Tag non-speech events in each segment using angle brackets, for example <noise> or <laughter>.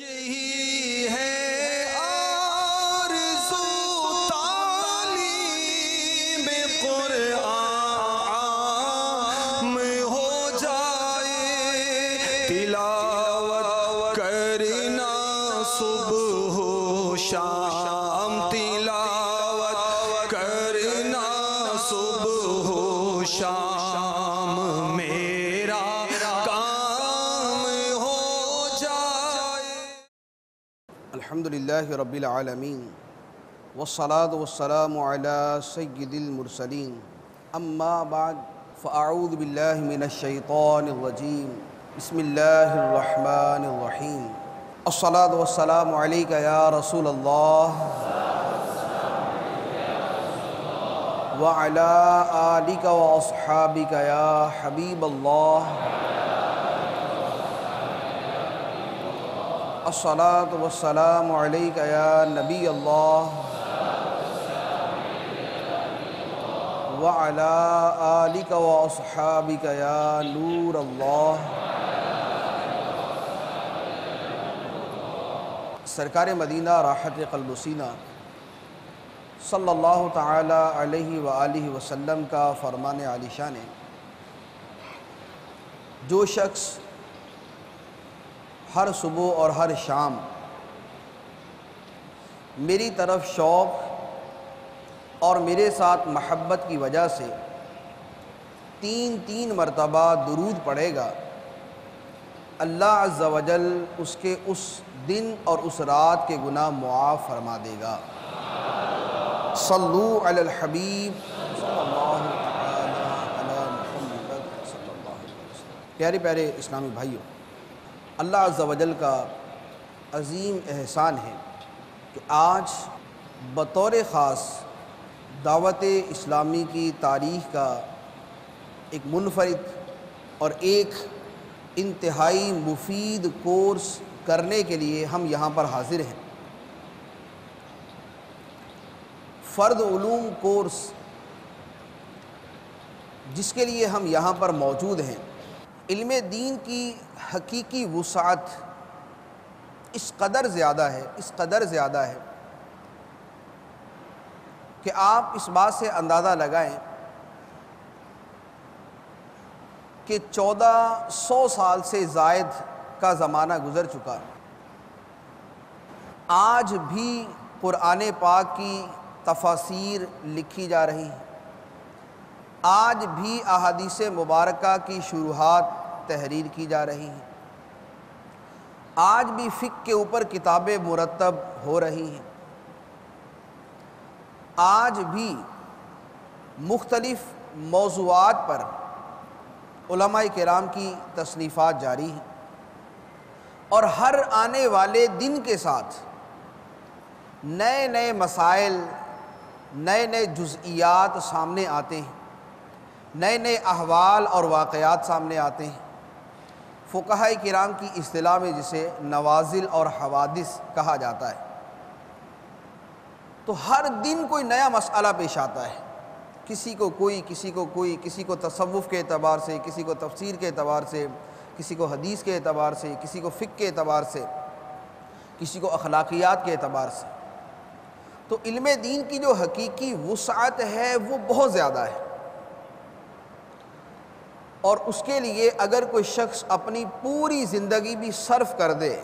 یہی للہ رب العالمین والصلاة والسلام على سید المرسلین. اما بعد، فاعوذ باللہ من الشیطان الرجیم. بسم اللہ الرحمن الرحیم. الصلاة والسلام علیکہ یا رسول اللہ. وعلى آلك وأصحابك يا حبيب الله الصلاة والسلام عليك يا نبي الله وعلى آلك وأصحابك يا نور الله. سرکار مدینہ راحت قلب سینہ صلی اللہ تعالی علیہ وآلہ وسلم کا فرمان علی شان ہے۔ جو شخص ہر صبح اور ہر شام۔ میری طرف شوق اور میرے ساتھ محبت کی وجہ سے تین تین مرتبہ درود پڑے گا۔ اللہ عز و جل اس کے اس دن اور اس رات کے گناہ معاف فرما دے گا۔ صلو علی الحبیب۔ صلی اللہ علی محمد صلی اللہ علیہ وسلم۔ پیارے پیارے اسلامی بھائیوں اللہ عز و جل کا عظیم احسان ہے کہ آج بطور خاص دعوت اسلامی کی تاریخ کا ایک منفرد اور ایک انتہائی مفید کورس کرنے کے لیے ہم یہاں پر حاضر ہیں۔ فرد علوم کورس جس کے لیے ہم یہاں پر موجود ہیں۔ علم دین کی حقیقی وسعت اس قدر زیادہ ہے، اس قدر زیادہ ہے کہ آپ اس بات سے اندازہ لگائیں کہ چودہ سو سال سے زائد کا زمانہ گزر چکا۔ آج بھی قرآن پاک کی تفاسیر لکھی جا رہی ہیں۔ آج بھی احادیث مبارکہ کی شروحات تحریر کی جا رہی ہیں۔ آج بھی فقہ کے اوپر کتابیں مرتب ہو رہی ہیں۔ آج بھی مختلف موضوعات پر علماء کرام کی تصنیفات جاری ہیں۔ اور ہر آنے والے دن کے ساتھ نئے نئے مسائل، نئے نئے جزئیات سامنے آتے ہیں۔ نئے نئے احوال اور واقعات سامنے آتے ہیں۔ فقہ کرام کی اصطلاح میں جسے نوازل اور حوادث کہا جاتا ہے۔ تو ہر دن کوئی نیا مسئلہ پیش آتا ہے۔ کسی کو کوئی، کسی کو کوئی، کسی کو تصوف کے اعتبار سے، کسی کو تفسیر کے اعتبار سے، کسی کو حدیث کے اعتبار سے، کسی کو فقہ کے اعتبار سے، کسی کو اخلاقیات کے اعتبار سے۔ تو علم دین کی جو حقیقی وسعت ہے وہ بہت زیادہ ہے۔ اور اس کے لیے اگر کوئی شخص اپنی پوری زندگی بھی صرف کر دے،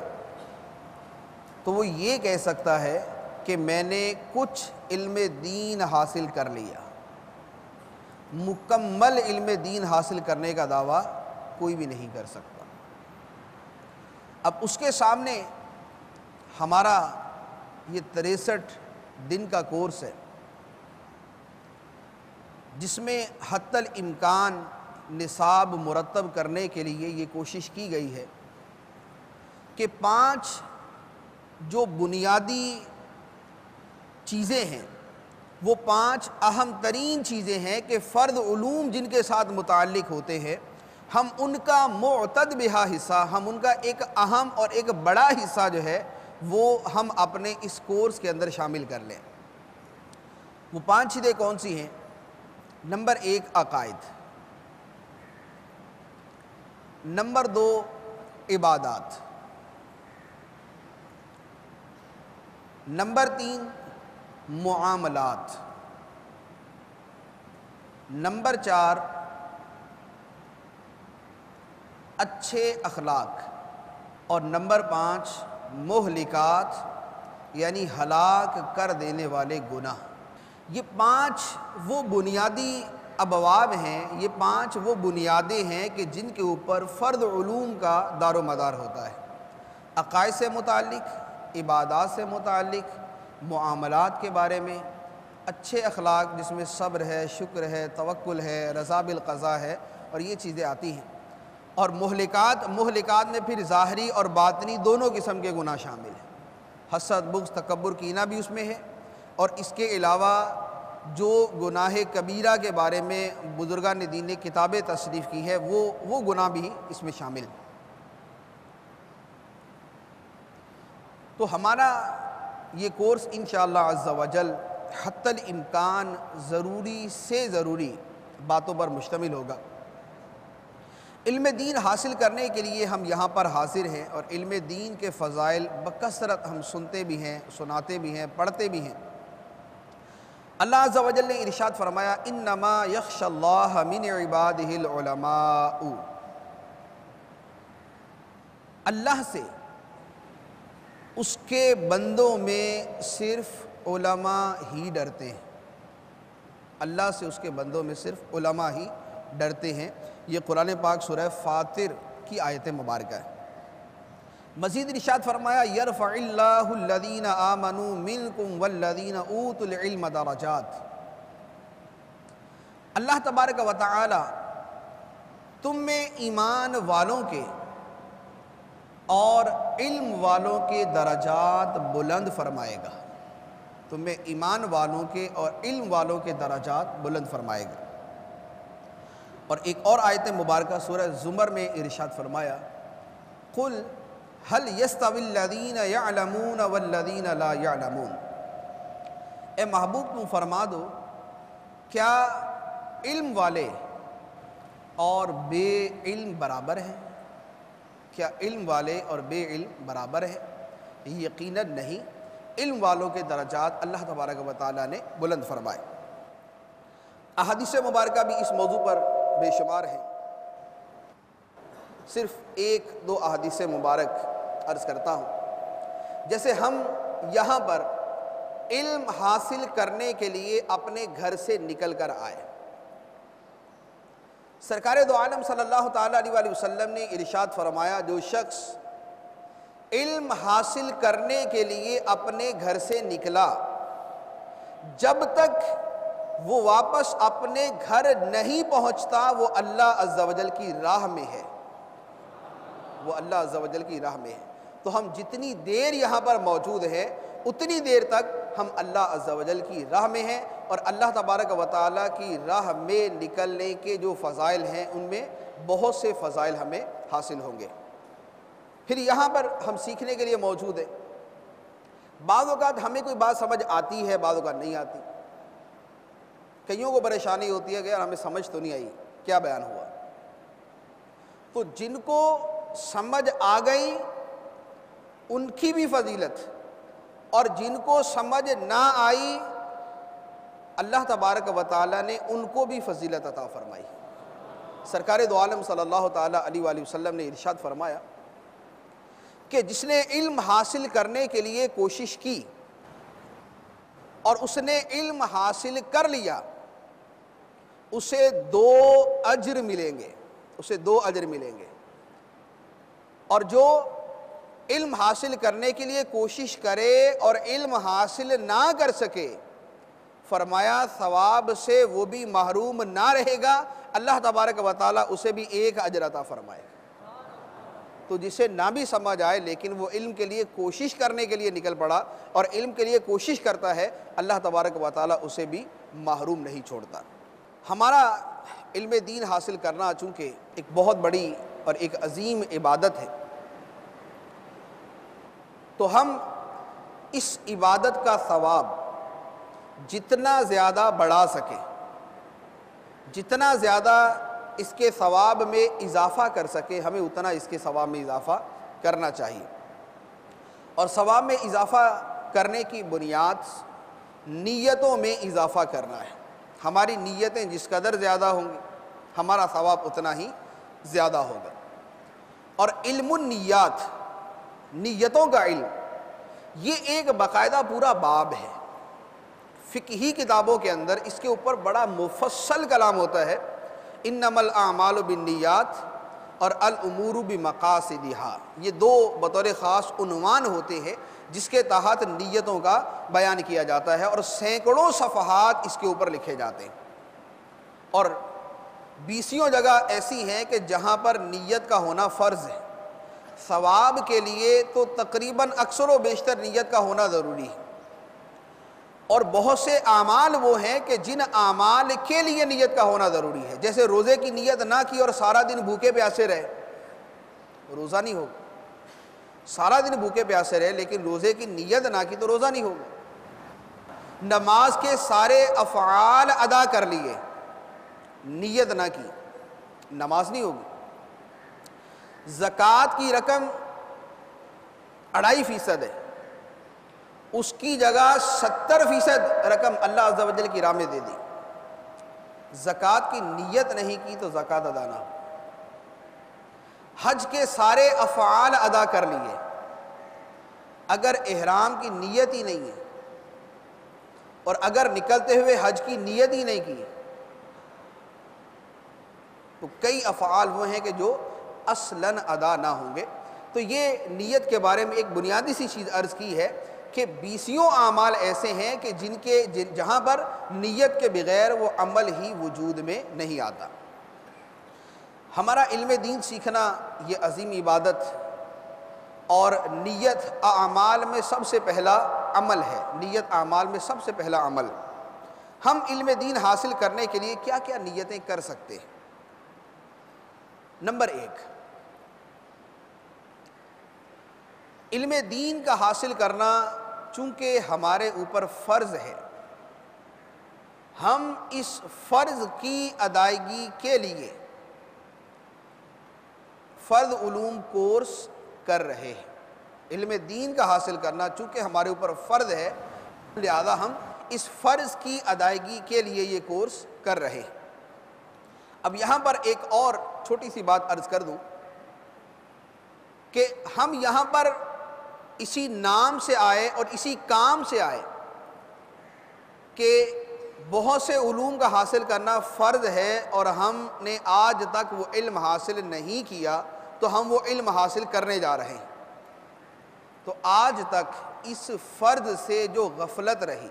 تو وہ یہ کہہ سکتا ہے کہ میں نے کچھ علم دین حاصل کر لیا۔ مکمل علم دین حاصل کرنے کا دعویٰ کوئی بھی نہیں کر سکتا۔ اب اس کے سامنے ہمارا یہ تریسٹھ دن کا کورس ہے، جس میں حتی الامکان نصاب مرتب کرنے کے لیے یہ کوشش کی گئی ہے کہ پانچ جو بنیادی چیزیں ہیں، وہ پانچ اہم ترین چیزیں ہیں کہ فرد علوم جن کے ساتھ متعلق ہوتے ہیں، ہم ان کا معتد بہا حصہ، ہم ان کا ایک اہم اور ایک بڑا حصہ جو ہے، وہ ہم اپنے اس کورس کے اندر شامل کر لیں۔ وہ پانچ چیزیں کون سی ہیں؟ نمبر ایک، عقائد۔ نمبر دو، عبادات۔ نمبر تین، معاملات۔ نمبر چار، اچھے اخلاق۔ اور نمبر پانچ، مہلکات یعنی ہلاک کر دینے والے گناہ۔ یہ پانچ وہ بنیادی ابواب ہیں، یہ پانچ وہ بنیادیں ہیں کہ جن کے اوپر فرد علوم کا دار و مدار ہوتا ہے۔ عقائد سے متعلق، عبادات سے متعلق، معاملات کے بارے میں۔ اچھے اخلاق جس میں صبر ہے، شکر ہے، توکل ہے، رضا بالقضا ہے اور یہ چیزیں آتی ہیں۔ اور مہلکات مہلکات میں پھر ظاہری اور باطنی دونوں قسم کے گناہ شامل ہیں۔ حسد، بغض، تکبر، کینہ بھی اس میں ہے۔ اور اس کے علاوہ جو گناہ کبیرہ کے بارے میں بزرگان دین نے کتابیں تصریف کی ہے وہ وہ گناہ بھی اس میں شامل تو ہمارا یہ کورس انشاءاللہ عز و جل حت الامکان ضروری سے ضروری باتوں پر مشتمل ہوگا۔ علم دین حاصل کرنے کے لیے ہم یہاں پر حاضر ہیں اور علم دین کے فضائل بکثرت ہم سنتے بھی ہیں، سناتے بھی ہیں، پڑھتے بھی ہیں۔ اللہ عز و جل نے ارشاد فرمایا، انما یخش اللہ من عبادہ العلماء. اللہ سے اس کے بندوں میں صرف علماء ہی ڈرتے ہیں۔ اللہ سے اس کے بندوں میں صرف علماء ہی ڈرتے ہیں۔ یہ قرآن پاک سورہ فاتر کی آیت مبارکہ ہے مزید ارشاد فرمایا یرفع اللہ الذین آمنوا منکم والذین اوتوا العلم درجات. اللہ تبارک و تعالی تم میں ایمان والوں کے اور علم والوں کے درجات بلند فرمائے گا۔ تم میں ایمان والوں کے اور علم والوں کے درجات بلند فرمائے گا۔ اور ایک اور آیت مبارکہ سورہ زمر میں ارشاد فرمایا، قل حل يستوي الذين يعلمون والذين لا يعلمون؟ اے محبوب، تم فرما دو، کیا علم والے اور بے علم برابر ہیں؟ کیا علم والے اور بے علم برابر ہیں؟ یقیناً نہیں، علم والوں کے درجات اللہ تبارک و تعالیٰ نے بلند فرمائے۔ احادیث مبارکہ بھی اس موضوع پر بے شمار ہیں۔ صرف ایک دو احادیث مبارک عرض کرتا ہوں۔ جیسے ہم یہاں پر علم حاصل کرنے کے لیے اپنے گھر سے نکل کر آئے۔ سرکار دو عالم صلی اللہ تعالیٰ علیہ وسلم نے ارشاد فرمایا، جو شخص علم حاصل کرنے کے لیے اپنے گھر سے نکلا، جب تک وہ واپس اپنے گھر نہیں پہنچتا، وہ اللہ عز و جل کی راہ میں ہے۔ وہ اللہ عز و جل کی راہ میں ہے۔ تو ہم جتنی دیر یہاں پر موجود ہیں، اتنی دیر تک ہم اللہ عز و جل کی راہ میں ہیں اور اللہ تبارک و تعالیٰ کی راہ میں نکلنے کے جو فضائل ہیں، ان میں بہت سے فضائل ہمیں حاصل ہوں گے۔ پھر یہاں پر ہم سیکھنے کے لیے موجود ہیں۔ بعض اوقات ہمیں کوئی بات سمجھ آتی ہے، بعض اوقات نہیں آتی۔ کئیوں کو پریشانی ہوتی ہے کہ یار ہمیں سمجھ تو نہیں آئی، کیا بیان ہوا؟ تو جن کو سمجھ آ گئی ان کی بھی فضیلت۔ اور جن کو سمجھ نہ آئی، اللہ تبارک و تعالیٰ نے ان کو بھی فضیلت عطا فرمائی۔ سرکار دو عالم صلی اللہ تعالیٰ علیہ وآلہ وسلم نے ارشاد فرمایا کہ جس نے علم حاصل کرنے کے لیے کوشش کی اور اس نے علم حاصل کر لیا، اسے دو اجر ملیں گے۔ اسے دو اجر ملیں گے۔ اور جو علم حاصل کرنے کے لیے کوشش کرے اور علم حاصل نہ کر سکے، فرمایا ثواب سے وہ بھی محروم نہ رہے گا۔ اللہ تبارک و تعالیٰ اسے بھی ایک اجر عطا فرمائے۔ تو جسے نہ بھی سمجھ آئے، لیکن وہ علم کے لیے کوشش کرنے کے لیے نکل پڑا اور علم کے لیے کوشش کرتا ہے، اللہ تبارک و تعالیٰ اسے بھی محروم نہیں چھوڑتا۔ ہمارا علم دین حاصل کرنا چونکہ ایک بہت بڑی اور ایک عظیم عبادت ہے۔ تو ہم اس عبادت کا ثواب جتنا زیادہ بڑھا سکیں، جتنا زیادہ اس کے ثواب میں اضافہ کر سکے ہمیں اتنا اس کے ثواب میں اضافہ کرنا چاہیے۔ اور ثواب میں اضافہ کرنے کی بنیاد نیتوں میں اضافہ کرنا ہے۔ ہماری نیتیں جس قدر زیادہ ہوں گی، ہمارا ثواب اتنا ہی زیادہ ہوگا۔ اور علم النیات نیتوں کا علم۔ یہ ایک باقاعدہ پورا باب ہے۔ فقہی کتابوں کے اندر اس کے اوپر بڑا مفصل کلام ہوتا ہے۔ انما الاعمال بالنیات اور الامور بمقاصدها یہ دو بطور خاص عنوان ہوتے ہیں جس کے تحت نیتوں کا بیان کیا جاتا ہے اور سینکڑوں صفحات اس کے اوپر لکھے جاتے ہیں۔ اور بیسیوں جگہ ایسی ہیں کہ جہاں پر نیت کا ہونا فرض ہے۔ ثواب کے لیے تو تقریباً اکثر و بیشتر نیت کا ہونا ضروری ہے۔ اور بہت سے اعمال وہ ہیں کہ جن اعمال کے لیے نیت کا ہونا ضروری ہے۔ جیسے روزے کی نیت نہ کی اور سارا دن بھوکے پیاسے رہے۔ روزہ نہیں ہوگا۔ سارا دن بھوکے پیاسے رہے لیکن روزے کی نیت نہ کی تو روزہ نہیں ہوگا۔ نماز کے سارے افعال ادا کر لیے۔ نیت نہ کی۔ نماز نہیں ہوگی۔ زکوٰۃ کی رقم اڑائی فیصد ہے۔ اس کی جگہ ستر فیصد رقم اللہ عز و جل کی راہ میں دے دی۔ زکوٰۃ کی نیت نہیں کی تو زکوٰۃ ادا نہ ہو۔ حج کے سارے افعال ادا کر لیے۔ اگر احرام کی نیت ہی نہیں ہے اور اگر نکلتے ہوئے حج کی نیت ہی نہیں کی تو کئی افعال وہ ہیں کہ جو اصلاً ادا نہ ہوں گے۔ تو یہ نیت کے بارے میں ایک بنیادی سی چیز عرض کی ہے کہ بیسیوں اعمال ایسے ہیں کہ جن کے جہاں پر نیت کے بغیر وہ عمل ہی وجود میں نہیں آتا۔ ہمارا علم دین سیکھنا یہ عظیم عبادت اور نیت اعمال میں سب سے پہلا عمل ہے۔ نیت اعمال میں سب سے پہلا عمل۔ ہم علم دین حاصل کرنے کے لیے کیا کیا نیتیں کر سکتے ہیں؟ نمبر ایک، علم دین کا حاصل کرنا چونکہ ہمارے اوپر فرض ہے۔ ہم اس فرض کی ادائیگی کے لیے فرض علوم کورس کر رہے ہیں۔ علم دین کا حاصل کرنا چونکہ ہمارے اوپر فرض ہے، لہذا ہم اس فرض کی ادائیگی کے لیے یہ کورس کر رہے ہیں۔ اب یہاں پر ایک اور چھوٹی سی بات عرض کر دوں کہ ہم یہاں پر اسی نام سے آئے اور اسی کام سے آئے کہ بہت سے علوم کا حاصل کرنا فرض ہے اور ہم نے آج تک وہ علم حاصل نہیں کیا تو ہم وہ علم حاصل کرنے جا رہے ہیں۔ تو آج تک اس فرض سے جو غفلت رہی،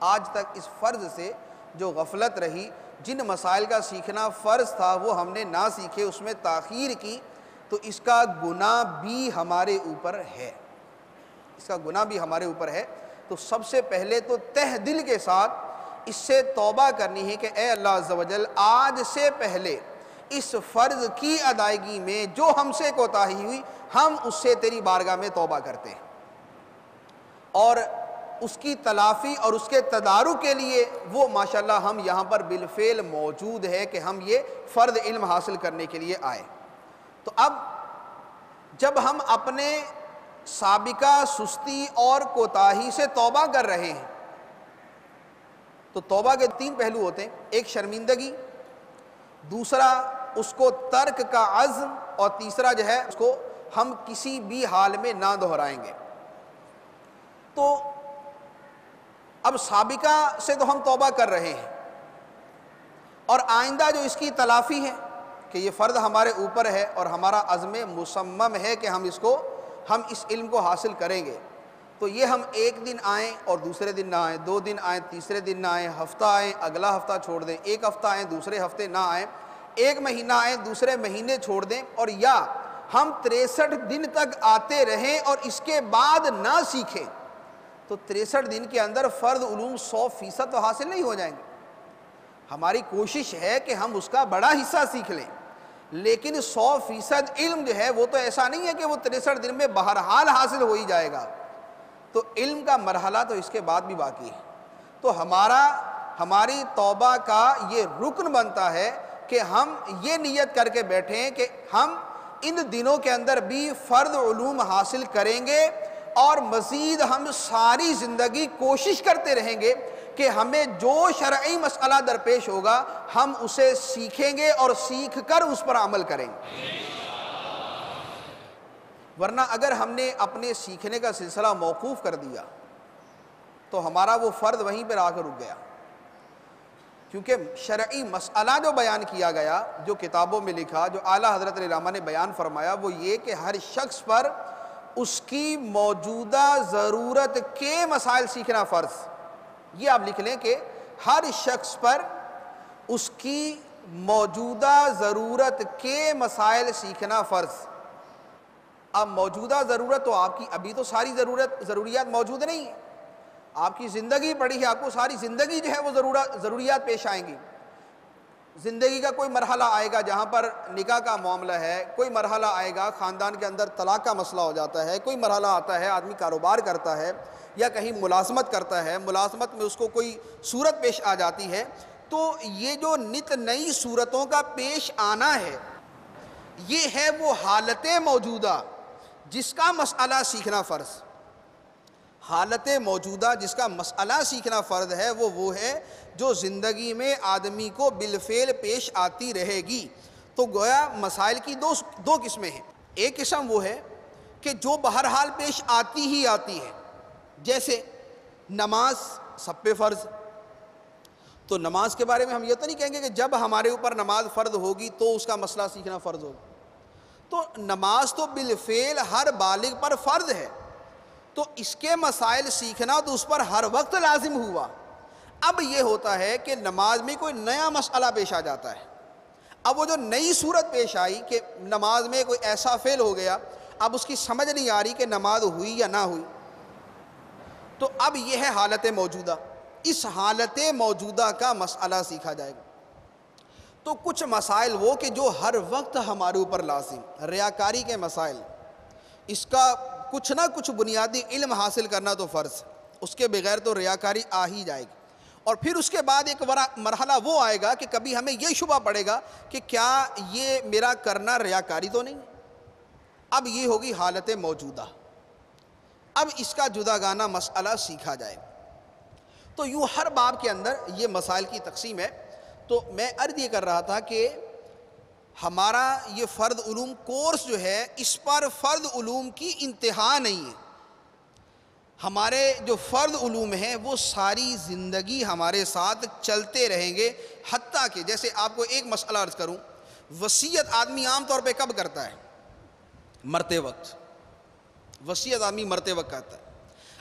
آج تک اس فرض سے جو غفلت رہی جن مسائل کا سیکھنا فرض تھا وہ ہم نے نہ سیکھے، اس میں تاخیر کی، تو اس کا گناہ بھی ہمارے اوپر ہے۔ اس کا گناہ بھی ہمارے اوپر ہے۔ تو سب سے پہلے تو تہ دل کے ساتھ اس سے توبہ کرنی ہے کہ اے اللہ عز و جل، آج سے پہلے اس فرض کی ادائیگی میں جو ہم سے کوتاہی ہوئی، ہم اس سے تیری بارگاہ میں توبہ کرتے ہیں۔ اور اس کی تلافی اور اس کے تدارو کے لیے وہ ماشاءاللہ ہم یہاں پر بالفعل موجود ہے کہ ہم یہ فرد علم حاصل کرنے کے لیے آئے۔ تو اب جب ہم اپنے سابقہ سستی اور کوتاہی سے توبہ کر رہے ہیں، تو توبہ کے تین پہلو ہوتے ہیں۔ ایک، شرمندگی، دوسرا، اس کو ترک کا عزم، اور تیسرا جو ہے، اس کو ہم کسی بھی حال میں نہ دہرائیں گے۔ تو اب سابقہ سے تو ہم توبہ کر رہے ہیں۔ اور آئندہ جو اس کی تلافی ہے کہ یہ فرد ہمارے اوپر ہے اور ہمارا عزم مسمم ہے کہ ہم اس کو، ہم اس علم کو حاصل کریں گے۔ تو یہ ہم ایک دن آئیں اور دوسرے دن نہ آئیں، دو دن آئیں، تیسرے دن نہ آئیں، ہفتہ آئیں، اگلا ہفتہ چھوڑ دیں، ایک ہفتہ آئیں، دوسرے ہفتے نہ آئیں، ایک مہینہ آئیں، دوسرے مہینے چھوڑ دیں۔ اور یا ہم تریسٹھ دن تک آتے رہیں اور اس کے بعد نہ سیکھیں۔ تو تریسٹھ دن کے اندر فرد علوم سو فیصد تو حاصل نہیں ہو جائیں گے۔ ہماری کوشش ہے کہ ہم اس کا بڑا حصہ سیکھ لیں۔ لیکن سو فیصد علم جو ہے وہ تو ایسا نہیں ہے کہ وہ تریسٹھ دن میں بہرحال حاصل ہو ہی جائے گا۔ تو علم کا مرحلہ تو اس کے بعد بھی باقی ہے۔ تو ہمارا، ہماری توبہ کا یہ رکن بنتا ہے کہ ہم یہ نیت کر کے بیٹھیں کہ ہم ان دنوں کے اندر بھی فرد علوم حاصل کریں گے۔ اور مزید ہم ساری زندگی کوشش کرتے رہیں گے کہ ہمیں جو شرعی مسئلہ درپیش ہوگا، ہم اسے سیکھیں گے اور سیکھ کر اس پر عمل کریں گے۔ ورنہ اگر ہم نے اپنے سیکھنے کا سلسلہ موقوف کر دیا، تو ہمارا وہ فرد وہیں پر آ کر رک گیا۔ کیونکہ شرعی مسئلہ جو بیان کیا گیا، جو کتابوں میں لکھا، جو اعلیٰ حضرت علامہ نے بیان فرمایا، وہ یہ کہ ہر شخص پر اس کی موجودہ ضرورت کے مسائل سیکھنا فرض۔ یہ آپ لکھ لیں کہ ہر شخص پر اس کی موجودہ ضرورت کے مسائل سیکھنا فرض۔ اب موجودہ ضرورت تو آپ کی ابھی تو ساری ضرورت، ضروریات موجود نہیں ہیں آپ کی زندگی پڑی ہے، آپ کو ساری زندگی جو ہے وہ ضرورت، ضروریات پیش آئیں گی۔ زندگی کا کوئی مرحلہ آئے گا جہاں پر نکاح کا معاملہ ہے، کوئی مرحلہ آئے گا، خاندان کے اندر طلاق کا مسئلہ ہو جاتا ہے، کوئی مرحلہ آتا ہے، آدمی کاروبار کرتا ہے یا کہیں ملازمت کرتا ہے، ملازمت میں اس کو کوئی صورت پیش آ جاتی ہے، تو یہ جو نت نئی صورتوں کا پیش آنا ہے، یہ ہے وہ حالتیں موجودہ جس کا مسئلہ سیکھنا فرض۔ حالت موجودہ جس کا مسئلہ سیکھنا فرض ہے، وہ وہ ہے جو زندگی میں آدمی کو بالفعل پیش آتی رہے گی۔ تو گویا مسائل کی دو دو قسمیں ہیں۔ ایک قسم وہ ہے کہ جو بہرحال پیش آتی ہی آتی ہے۔ جیسے نماز سب پہ فرض۔ تو نماز کے بارے میں ہم یہ تو نہیں کہیں گے کہ جب ہمارے اوپر نماز فرض ہوگی تو اس کا مسئلہ سیکھنا فرض ہوگا۔ تو نماز تو بالفعل ہر بالغ پر فرض ہے۔ تو اس کے مسائل سیکھنا تو اس پر ہر وقت لازم ہوا۔ اب یہ ہوتا ہے کہ نماز میں کوئی نیا مسئلہ پیش آ جاتا ہے۔ اب وہ جو نئی صورت پیش آئی کہ نماز میں کوئی ایسا فیل ہو گیا، اب اس کی سمجھ نہیں آ رہی کہ نماز ہوئی یا نہ ہوئی۔ تو اب یہ ہے حالت موجودہ۔ اس حالت موجودہ کا مسئلہ سیکھا جائے گا۔ تو کچھ مسائل وہ کہ جو ہر وقت ہمارے اوپر لازم ریاکاری کے مسائل۔ اس کا کچھ نہ کچھ بنیادی علم حاصل کرنا تو فرض اس کے بغیر تو ریاکاری آ ہی جائے گی۔ اور پھر اس کے بعد ایک مرحلہ وہ آئے گا کہ کبھی ہمیں یہ شبہ پڑے گا کہ کیا یہ میرا کرنا ریاکاری تو نہیں اب یہ ہوگی حالت موجودہ۔ اب اس کا جدا گانا مسئلہ سیکھا جائے۔ تو یوں ہر باب کے اندر یہ مسائل کی تقسیم ہے۔ تو میں عرض یہ کر رہا تھا کہ ہمارا یہ فرد علوم کورس جو ہے، اس پر فرد علوم کی انتہا نہیں ہے۔ ہمارے جو فرد علوم ہیں، وہ ساری زندگی ہمارے ساتھ چلتے رہیں گے۔ حتیٰ کہ جیسے آپ کو ایک مسئلہ عرض کروں وسیعت آدمی عام طور پہ کب کرتا ہے؟ مرتے وقت۔ وسیعت آدمی مرتے وقت کرتا ہے۔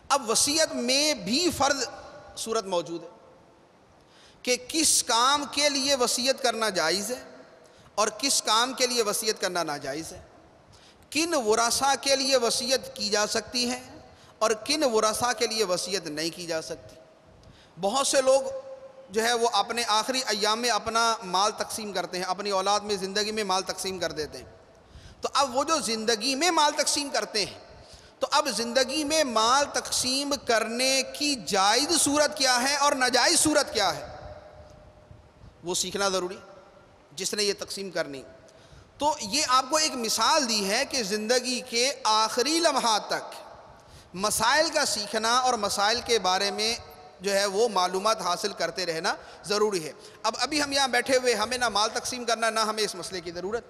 اب وسیعت میں بھی فرد صورت موجود ہے کہ کس کام کے لیے وسیعت کرنا جائز ہے؟ اور کس کام کے لیے وسیعت کرنا ناجائز ہے؟ کن ورثہ کے لیے وسیعت کی جا سکتی ہے اور کن ورثہ کے لیے وسیعت نہیں کی جا سکتی؟ بہت سے لوگ جو ہے وہ اپنے آخری ایام میں اپنا مال تقسیم کرتے ہیں، اپنی اولاد میں زندگی میں مال تقسیم کر دیتے ہیں۔ تو اب وہ جو زندگی میں مال تقسیم کرتے ہیں، تو اب زندگی میں مال تقسیم کرنے کی جائز صورت کیا ہے اور ناجائز صورت کیا ہے؟ وہ سیکھنا ضروری۔ جس نے یہ تقسیم کرنی۔ تو یہ آپ کو ایک مثال دی ہے کہ زندگی کے آخری لمحات تک مسائل کا سیکھنا اور مسائل کے بارے میں جو ہے وہ معلومات حاصل کرتے رہنا ضروری ہے۔ اب ابھی ہم یہاں بیٹھے ہوئے، ہمیں نہ مال تقسیم کرنا، نہ ہمیں اس مسئلے کی ضرورت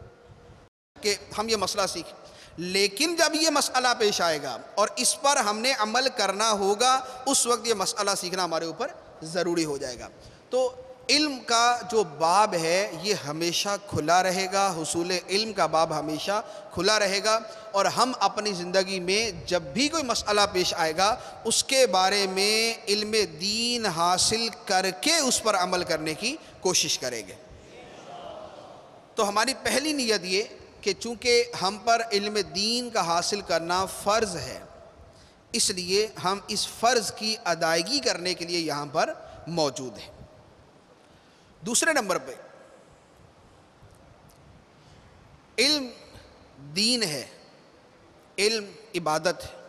کہ ہم یہ مسئلہ سیکھیں۔ لیکن جب یہ مسئلہ پیش آئے گا اور اس پر ہم نے عمل کرنا ہوگا، اس وقت یہ مسئلہ سیکھنا ہمارے اوپر ضروری ہو جائے گا۔ تو علم کا جو باب ہے، یہ ہمیشہ کھلا رہے گا۔ حصول علم کا باب ہمیشہ کھلا رہے گا۔ اور ہم اپنی زندگی میں جب بھی کوئی مسئلہ پیش آئے گا، اس کے بارے میں علم دین حاصل کر کے اس پر عمل کرنے کی کوشش کریں گے۔ تو ہماری پہلی نیت یہ کہ چونکہ ہم پر علم دین کا حاصل کرنا فرض ہے، اس لیے ہم اس فرض کی ادائیگی کرنے کے لیے یہاں پر موجود ہیں۔ دوسرے نمبر پہ۔ علم دین ہے، علم عبادت ہے۔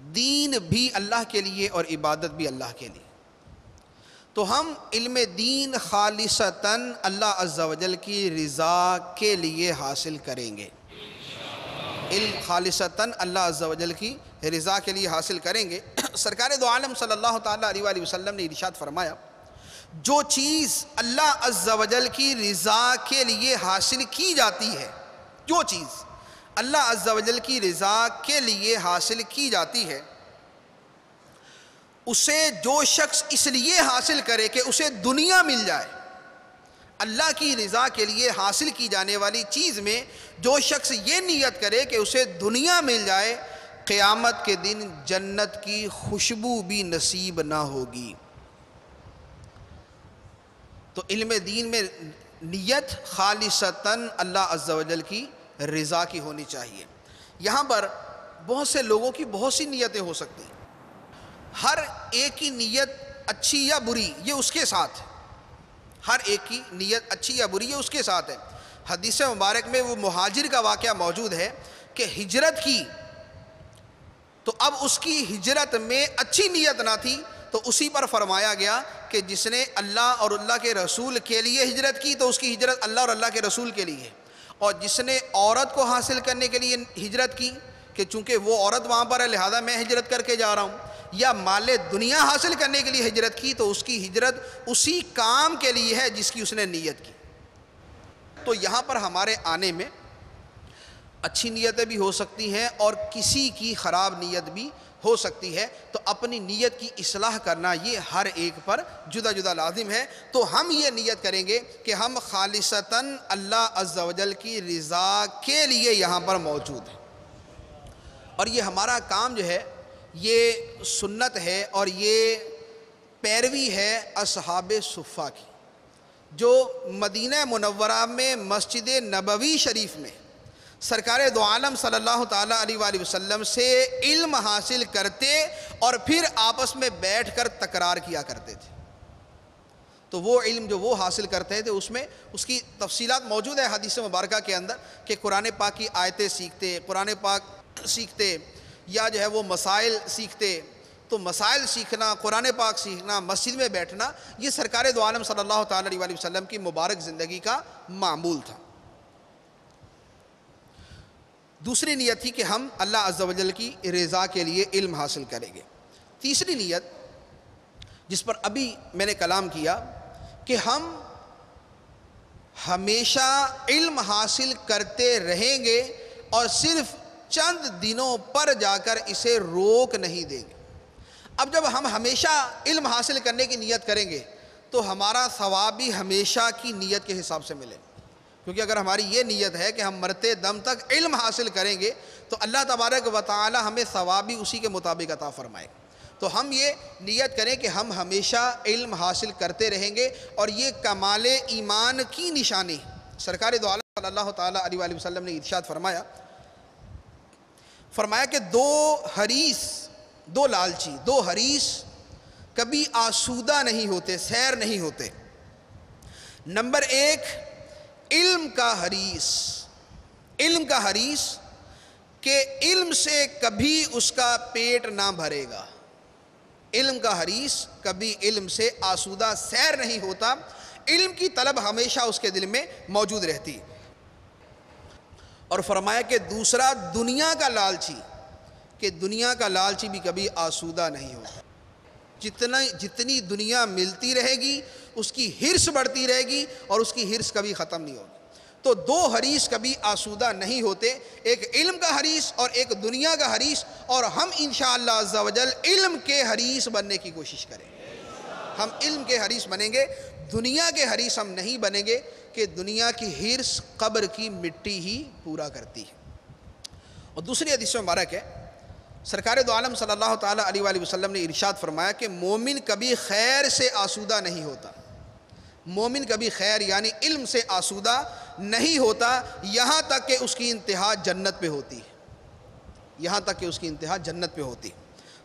دین بھی اللہ کے لیے اور عبادت بھی اللہ کے لیے۔ تو ہم علم دین خالصتاً اللہ عز و جل کی رضا کے لیے حاصل کریں گے۔ علم خالصتاً اللہ عز و جل کی رضا کے لیے حاصل کریں گے۔ سرکار دو عالم صلی اللہ تعالیٰ علیہ وآلہ وسلم نے ارشاد فرمایا جو چیز اللہ عز و جل کی رضا کے لیے حاصل کی جاتی ہے، جو چیز اللہ عز و جل کی رضا کے لیے حاصل کی جاتی ہے، اسے جو شخص اس لیے حاصل کرے کہ اسے دنیا مل جائے، اللہ کی رضا کے لیے حاصل کی جانے والی چیز میں جو شخص یہ نیت کرے کہ اسے دنیا مل جائے، قیامت کے دن جنت کی خوشبو بھی نصیب نہ ہوگی۔ تو علم دین میں نیت خالصتاً اللہ عز و جل کی رضا کی ہونی چاہیے۔ یہاں پر بہت سے لوگوں کی بہت سی نیتیں ہو سکتی ہر ایک کی نیت اچھی یا بری، یہ اس کے ساتھ ہر ایک کی نیت اچھی یا بری ہے اس کے ساتھ ہے۔ حدیث مبارک میں وہ مہاجر کا واقعہ موجود ہے کہ ہجرت کی تو اب اس کی ہجرت میں اچھی نیت نہ تھی تو اسی پر فرمایا گیا کہ جس نے اللہ اور اللہ کے رسول کے لیے ہجرت کی تو اس کی ہجرت اللہ اور اللہ کے رسول کے لیے اور جس نے عورت کو حاصل کرنے کے لیے ہجرت کی کہ چونکہ وہ عورت وہاں پر ہے، لہذا میں ہجرت کر کے جا رہا ہوں۔ یا مال دنیا حاصل کرنے کے لیے ہجرت کی تو اس کی ہجرت اسی کام کے لیے ہے جس کی اس نے نیت کی۔ تو یہاں پر ہمارے آنے میں اچھی نیتیں بھی ہو سکتی ہیں اور کسی کی خراب نیت بھی ہو سکتی ہے، تو اپنی نیت کی اصلاح کرنا یہ ہر ایک پر جدا جدا لازم ہے۔ تو ہم یہ نیت کریں گے کہ ہم خالصتاً اللہ عز و جل کی رضا کے لیے یہاں پر موجود ہیں۔ اور یہ ہمارا کام جو ہے، یہ سنت ہے اور یہ پیروی ہے اصحاب صفہ کی، جو مدینہ منورہ میں مسجد نبوی شریف میں سرکار دو عالم صلی اللہ تعالیٰ علیہ وآلہ وسلم سے علم حاصل کرتے اور پھر آپس میں بیٹھ کر تکرار کیا کرتے تھے۔ تو وہ علم جو وہ حاصل کرتے تھے، اس میں اس کی تفصیلات موجود ہے حدیث مبارکہ کے اندر کہ قرآن پاک کی آیتیں سیکھتے، قرآن پاک سیکھتے یا جو ہے وہ مسائل سیکھتے۔ تو مسائل سیکھنا، قرآن پاک سیکھنا، مسجد میں بیٹھنا، یہ سرکار دو عالم صلی اللہ تعالیٰ علیہ وسلم کی مبارک زندگی کا معمول تھا۔ دوسری نیت تھی کہ ہم اللہ عز و جل کی رضا کے لیے علم حاصل کریں گے۔ تیسری نیت جس پر ابھی میں نے کلام کیا کہ ہم ہمیشہ علم حاصل کرتے رہیں گے اور صرف چند دنوں پر جا کر اسے روک نہیں دیں گے۔ اب جب ہم ہمیشہ علم حاصل کرنے کی نیت کریں گے تو ہمارا ثواب بھی ہمیشہ کی نیت کے حساب سے ملے گا۔ کیونکہ اگر ہماری یہ نیت ہے کہ ہم مرتے دم تک علم حاصل کریں گے، تو اللہ تبارک و تعالی ہمیں ثواب بھی اسی کے مطابق عطا فرمائے۔ تو ہم یہ نیت کریں کہ ہم ہمیشہ علم حاصل کرتے رہیں گے اور یہ کمال ایمان کی نشانی۔ سرکار دو عالم صلی اللہ تعالیٰ علیہ وآلہ وسلم نے ارشاد فرمایا فرمایا کہ دو حریث دو لالچی، دو حریث کبھی آسودہ نہیں ہوتے، سیر نہیں ہوتے۔ نمبر ایک علم کا حریث علم کا حریث کہ علم سے کبھی اس کا پیٹ نہ بھرے گا۔ علم کا حریث کبھی علم سے آسودہ سیر نہیں ہوتا۔ علم کی طلب ہمیشہ اس کے دل میں موجود رہتی۔ اور فرمایا کہ دوسرا، دنیا کا لالچی، کہ دنیا کا لالچی بھی کبھی آسودہ نہیں ہوتا۔ جتنا، جتنی دنیا ملتی رہے گی اس کی ہرس بڑھتی رہے گی اور اس کی ہرس کبھی ختم نہیں ہوگی۔ تو دو حریث کبھی آسودہ نہیں ہوتے، ایک علم کا حریث اور ایک دنیا کا حریث اور ہم انشاءاللہ عز و جل علم کے حریث بننے کی کوشش کریں۔ ہم علم کے حریث بنیں گے، دنیا کے حریث ہم نہیں بنیں گے کہ دنیا کی ہرس قبر کی مٹی ہی پورا کرتی ہے۔ اور دوسری حدیث میں مبارک ہے، سرکار دو عالم صلی اللہ تعالیٰ علیہ وآلہ وسلم نے ارشاد فرمایا کہ مومن کبھی خیر سے آسودہ نہیں ہوتا۔ مومن کبھی خیر یعنی علم سے آسودہ نہیں ہوتا، یہاں تک کہ اس کی انتہا جنت پہ ہوتی ہے۔ یہاں تک کہ اس کی انتہا جنت پہ ہوتی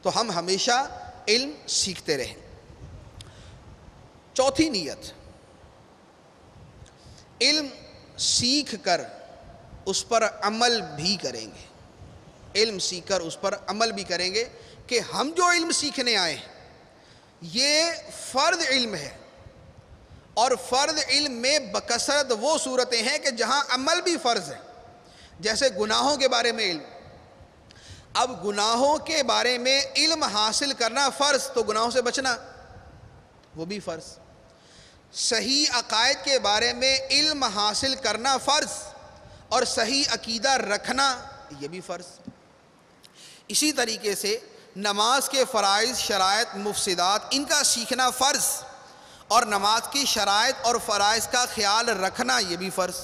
تو ہم ہمیشہ علم سیکھتے رہیں۔ چوتھی نیت، علم سیکھ کر اس پر عمل بھی کریں گے۔ علم سیکھ کر اس پر عمل بھی کریں گے کہ ہم جو علم سیکھنے آئے ہیں، یہ فرد علم ہے۔ اور فرد علم میں بکثرت وہ صورتیں ہیں کہ جہاں عمل بھی فرض ہے، جیسے گناہوں کے بارے میں علم۔ اب گناہوں کے بارے میں علم حاصل کرنا فرض تو گناہوں سے بچنا، وہ بھی فرض۔ صحیح عقائد کے بارے میں علم حاصل کرنا فرض اور صحیح عقیدہ رکھنا، یہ بھی فرض۔ اسی طریقے سے نماز کے فرائض، شرائط، مفسدات، ان کا سیکھنا فرض۔ اور نماز کی شرائط اور فرائض کا خیال رکھنا یہ بھی فرض،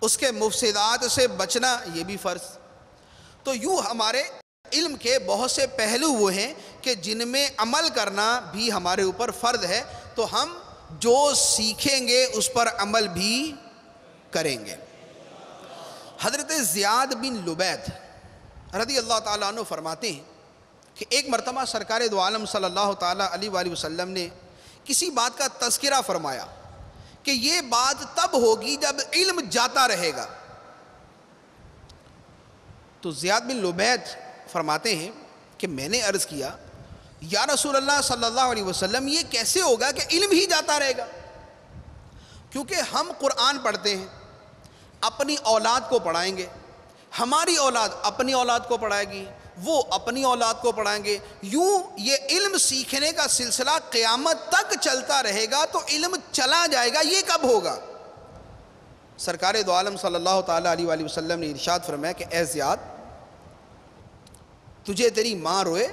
اس کے مفسدات سے بچنا یہ بھی فرض۔ تو یوں ہمارے علم کے بہت سے پہلو وہ ہیں کہ جن میں عمل کرنا بھی ہمارے اوپر فرد ہے، تو ہم جو سیکھیں گے اس پر عمل بھی کریں گے۔ حضرت زیاد بن لبید رضی اللہ تعالیٰ عنہ فرماتے ہیں کہ ایک مرتبہ سرکار دو عالم صلی اللہ تعالیٰ علیہ وآلہ وسلم نے کسی بات کا تذکرہ فرمایا کہ یہ بات تب ہوگی جب علم جاتا رہے گا۔ تو زیاد بن لبید فرماتے ہیں کہ میں نے عرض کیا، یا رسول اللہ صلی اللہ علیہ وسلم، یہ کیسے ہوگا کہ علم ہی جاتا رہے گا؟ کیونکہ ہم قرآن پڑھتے ہیں، اپنی اولاد کو پڑھائیں گے۔ ہماری اولاد اپنی اولاد کو پڑھائے گی۔ وہ اپنی اولاد کو پڑھائیں گے۔ یوں یہ علم سیکھنے کا سلسلہ قیامت تک چلتا رہے گا تو علم چلا جائے گا، یہ کب ہوگا؟ سرکار دو عالم صلی اللہ تعالیٰ علیہ وآلہ وسلم نے ارشاد فرمایا کہ اے زیاد، تجھے تیری ماں روئے،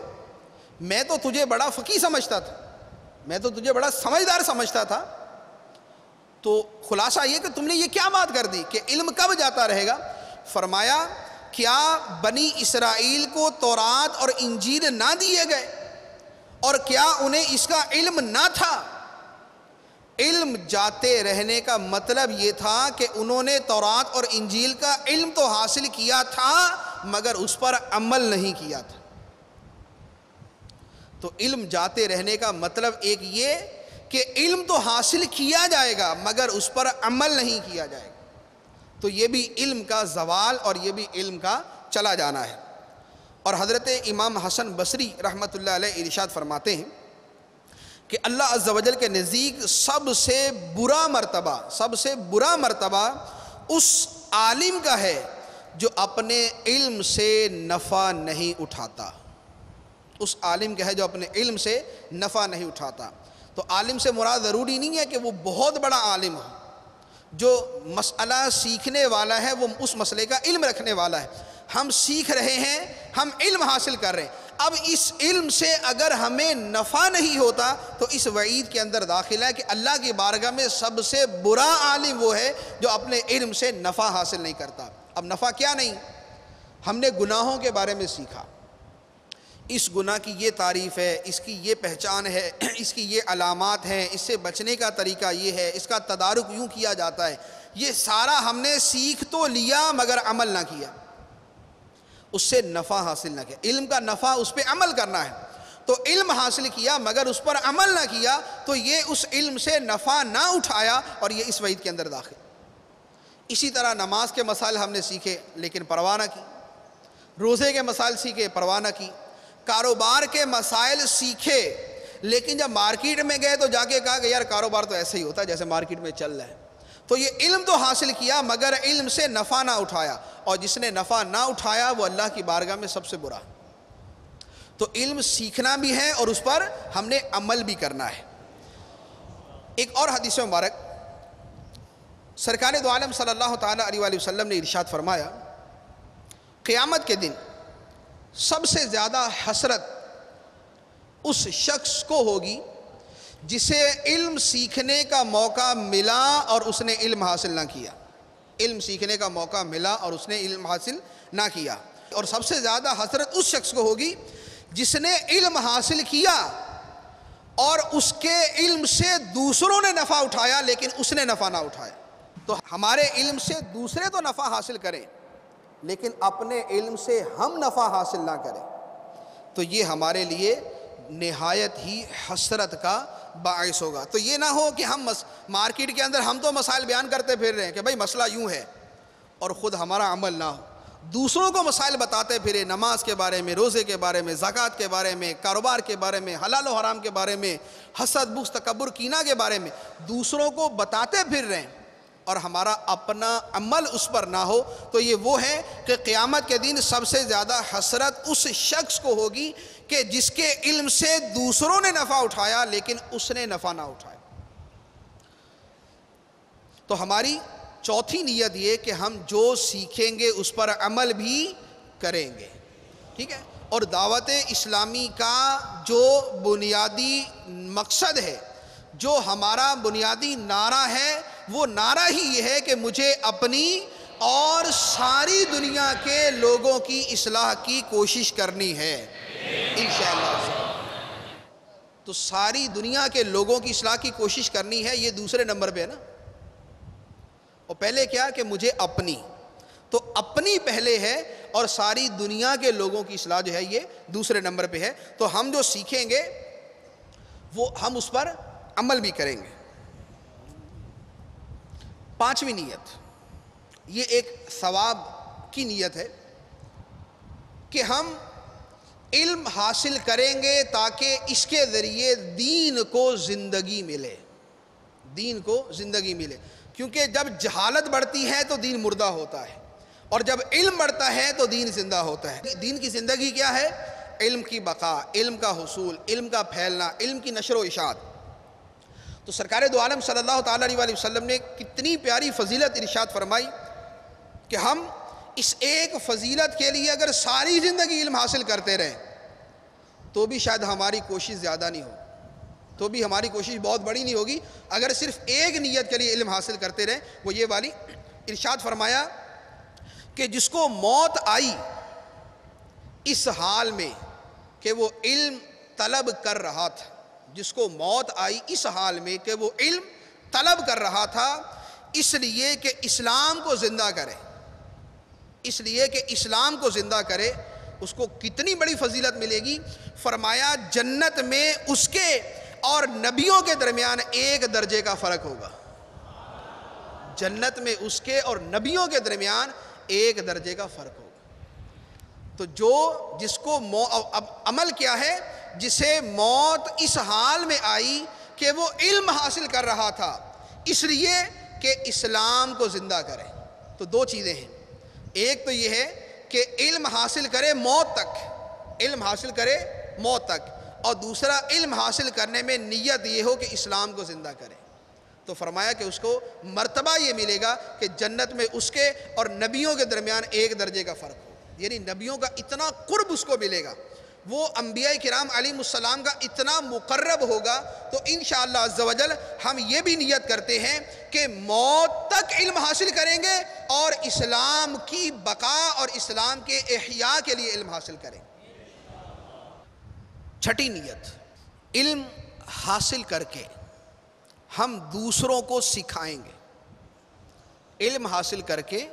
میں تو تجھے بڑا فقی سمجھتا تھا، میں تو تجھے بڑا سمجھدار سمجھتا تھا۔ تو خلاصہ یہ کہ تم نے یہ کیا بات کر دی کہ علم کب جاتا رہے گا؟ فرمایا کیا بنی اسرائیل کو تورات اور انجیل نہ دیے گئے؟ اور کیا انہیں اس کا علم نہ تھا؟ علم جاتے رہنے کا مطلب یہ تھا کہ انہوں نے تورات اور انجیل کا علم تو حاصل کیا تھا، مگر اس پر عمل نہیں کیا تھا۔ تو علم جاتے رہنے کا مطلب ایک یہ کہ علم تو حاصل کیا جائے گا، مگر اس پر عمل نہیں کیا جائے گا۔ تو یہ بھی علم کا زوال اور یہ بھی علم کا چلا جانا ہے۔ اور حضرت امام حسن بصری رحمۃ اللہ علیہ ارشاد فرماتے ہیں کہ اللہ عز و جل کے نزدیک سب سے برا مرتبہ، سب سے برا مرتبہ اس عالم کا ہے جو اپنے علم سے نفع نہیں اٹھاتا۔ اس عالم کا ہے جو اپنے علم سے نفع نہیں اٹھاتا۔ تو عالم سے مراد ضروری نہیں ہے کہ وہ بہت بڑا عالم ہو۔ جو مسئلہ سیکھنے والا ہے، وہ اس مسئلے کا علم رکھنے والا ہے۔ ہم سیکھ رہے ہیں، ہم علم حاصل کر رہے ہیں۔ اب اس علم سے اگر ہمیں نفع نہیں ہوتا، تو اس وعید کے اندر داخل ہے کہ اللہ کی بارگاہ میں سب سے برا عالم وہ ہے جو اپنے علم سے نفع حاصل نہیں کرتا۔ اب نفع کیا نہیں؟ ہم نے گناہوں کے بارے میں سیکھا۔ اس گناہ کی یہ تعریف ہے، اس کی یہ پہچان ہے، <clears throat> اس کی یہ علامات ہیں، اس سے بچنے کا طریقہ یہ ہے، اس کا تدارک یوں کیا جاتا ہے۔ یہ سارا ہم نے سیکھ تو لیا مگر عمل نہ کیا۔ اس سے نفع حاصل نہ کیا۔ علم کا نفع اس پہ عمل کرنا ہے۔ تو علم حاصل کیا مگر اس پر عمل نہ کیا، تو یہ اس علم سے نفع نہ اٹھایا اور یہ اس وعید کے اندر داخل۔ اسی طرح نماز کے مسائل ہم نے سیکھے لیکن پرواہ نہ کی۔ روزے کے مسائل سیکھے، پرواہ نہ کی۔ کاروبار کے مسائل سیکھے، لیکن جب مارکیٹ میں گئے تو جا کے کہا کہ یار کاروبار تو ایسے ہی ہوتا ہے جیسے مارکیٹ میں چل رہا ہے۔ تو یہ علم تو حاصل کیا، مگر علم سے نفع نہ اٹھایا۔ اور جس نے نفع نہ اٹھایا، وہ اللہ کی بارگاہ میں سب سے برا۔ تو علم سیکھنا بھی ہے اور اس پر ہم نے عمل بھی کرنا ہے۔ ایک اور حدیث مبارک، سرکار دو عالم صلی اللہ تعالیٰ علیہ وآلہ وسلم نے ارشاد فرمایا، قیامت کے دن سب سے زیادہ حسرت اس شخص کو ہوگی جسے علم سیکھنے کا موقع ملا اور اس نے علم حاصل نہ کیا۔ علم سیکھنے کا موقع ملا اور اس نے علم حاصل نہ کیا۔ اور سب سے زیادہ حسرت اس شخص کو ہوگی جس نے علم حاصل کیا اور اس کے علم سے دوسروں نے نفع اٹھایا لیکن اس نے نفع نہ اٹھایا۔ تو ہمارے علم سے دوسرے تو نفع حاصل کریں۔ لیکن اپنے علم سے ہم نفع حاصل نہ کریں۔ تو یہ ہمارے لیے نہایت ہی حسرت کا باعث ہوگا۔ تو یہ نہ ہو کہ ہم مارکیٹ کے اندر ہم تو مسائل بیان کرتے پھر رہے ہیں کہ بھائی مسئلہ یوں ہے اور خود ہمارا عمل نہ ہو۔ دوسروں کو مسائل بتاتے پھرے نماز کے بارے میں، روزے کے بارے میں، زکوٰۃ کے بارے میں، کاروبار کے بارے میں، حلال و حرام کے بارے میں، حسد بخش تکبر، کینہ کے بارے میں۔ دوسروں کو بتاتے پھر رہے ہیں۔ اور ہمارا اپنا عمل اس پر نہ ہو، تو یہ وہ ہے کہ قیامت کے دن سب سے زیادہ حسرت اس شخص کو ہوگی کہ جس کے علم سے دوسروں نے نفع اٹھایا لیکن اس نے نفع نہ اٹھایا۔ تو ہماری چوتھی نیت یہ کہ ہم جو سیکھیں گے اس پر عمل بھی کریں گے۔ ٹھیک ہے؟ اور دعوت اسلامی کا جو بنیادی مقصد ہے، جو ہمارا بنیادی نعرہ ہے وہ نعرہ ہی یہ ہے کہ مجھے اپنی اور ساری دنیا کے لوگوں کی اصلاح کی کوشش کرنی ہے۔ انشاءاللہ۔ تو ساری دنیا کے لوگوں کی اصلاح کی کوشش کرنی ہے، یہ دوسرے نمبر پہ ہے نا۔ اور پہلے کیا کہ مجھے اپنی۔ تو اپنی پہلے ہے اور ساری دنیا کے لوگوں کی اصلاح جو ہے یہ دوسرے نمبر پہ ہے۔ تو ہم جو سیکھیں گے، وہ ہم اس پر عمل بھی کریں گے۔ پانچویں نیت۔ یہ ایک ثواب کی نیت ہے کہ ہم علم حاصل کریں گے تاکہ اس کے ذریعے دین کو زندگی ملے۔ دین کو زندگی ملے۔ کیونکہ جب جہالت بڑھتی ہے تو دین مردہ ہوتا ہے۔ اور جب علم بڑھتا ہے تو دین زندہ ہوتا ہے۔ دین کی زندگی کیا ہے؟ علم کی بقا، علم کا حصول، علم کا پھیلنا، علم کی نشر و اشاعت۔ تو سرکار دو عالم صلی اللہ تعالیٰ علیہ وسلم نے کتنی پیاری فضیلت ارشاد فرمائی کہ ہم اس ایک فضیلت کے لیے اگر ساری زندگی علم حاصل کرتے رہیں تو بھی شاید ہماری کوشش زیادہ نہیں ہو، تو بھی ہماری کوشش بہت بڑی نہیں ہوگی۔ اگر صرف ایک نیت کے لیے علم حاصل کرتے رہیں، وہ یہ والی ارشاد فرمایا کہ جس کو موت آئی اس حال میں کہ وہ علم طلب کر رہا تھا۔ جس کو موت آئی اس حال میں کہ وہ علم طلب کر رہا تھا، اس لیے کہ اسلام کو زندہ کرے۔ اس لیے کہ اسلام کو زندہ کرے، اس کو کتنی بڑی فضیلت ملے گی۔ فرمایا، جنت میں اس کے اور نبیوں کے درمیان ایک درجے کا فرق ہوگا۔ جنت میں اس کے اور نبیوں کے درمیان ایک درجے کا فرق ہوگا۔ تو جو جس کو عمل کیا ہے جسے موت اس حال میں آئی کہ وہ علم حاصل کر رہا تھا۔ اس لیے کہ اسلام کو زندہ کرے۔ تو دو چیزیں ہیں۔ ایک تو یہ ہے کہ علم حاصل کرے موت تک۔ علم حاصل کرے موت تک۔ اور دوسرا، علم حاصل کرنے میں نیت یہ ہو کہ اسلام کو زندہ کرے۔ تو فرمایا کہ اس کو مرتبہ یہ ملے گا کہ جنت میں اس کے اور نبیوں کے درمیان ایک درجے کا فرق ہو۔ یعنی نبیوں کا اتنا قرب اس کو ملے گا۔ وہ انبیاء کرام علیہ السلام کا اتنا مقرب ہوگا تو انشاءاللہ عز و جل ہم یہ بھی نیت کرتے ہیں کہ موت تک علم حاصل کریں گے اور اسلام کی بقا اور اسلام کے احیاء کے لیے علم حاصل کریں چھٹی نیت، علم حاصل کر کے ہم دوسروں کو سکھائیں گے۔ علم حاصل کر کے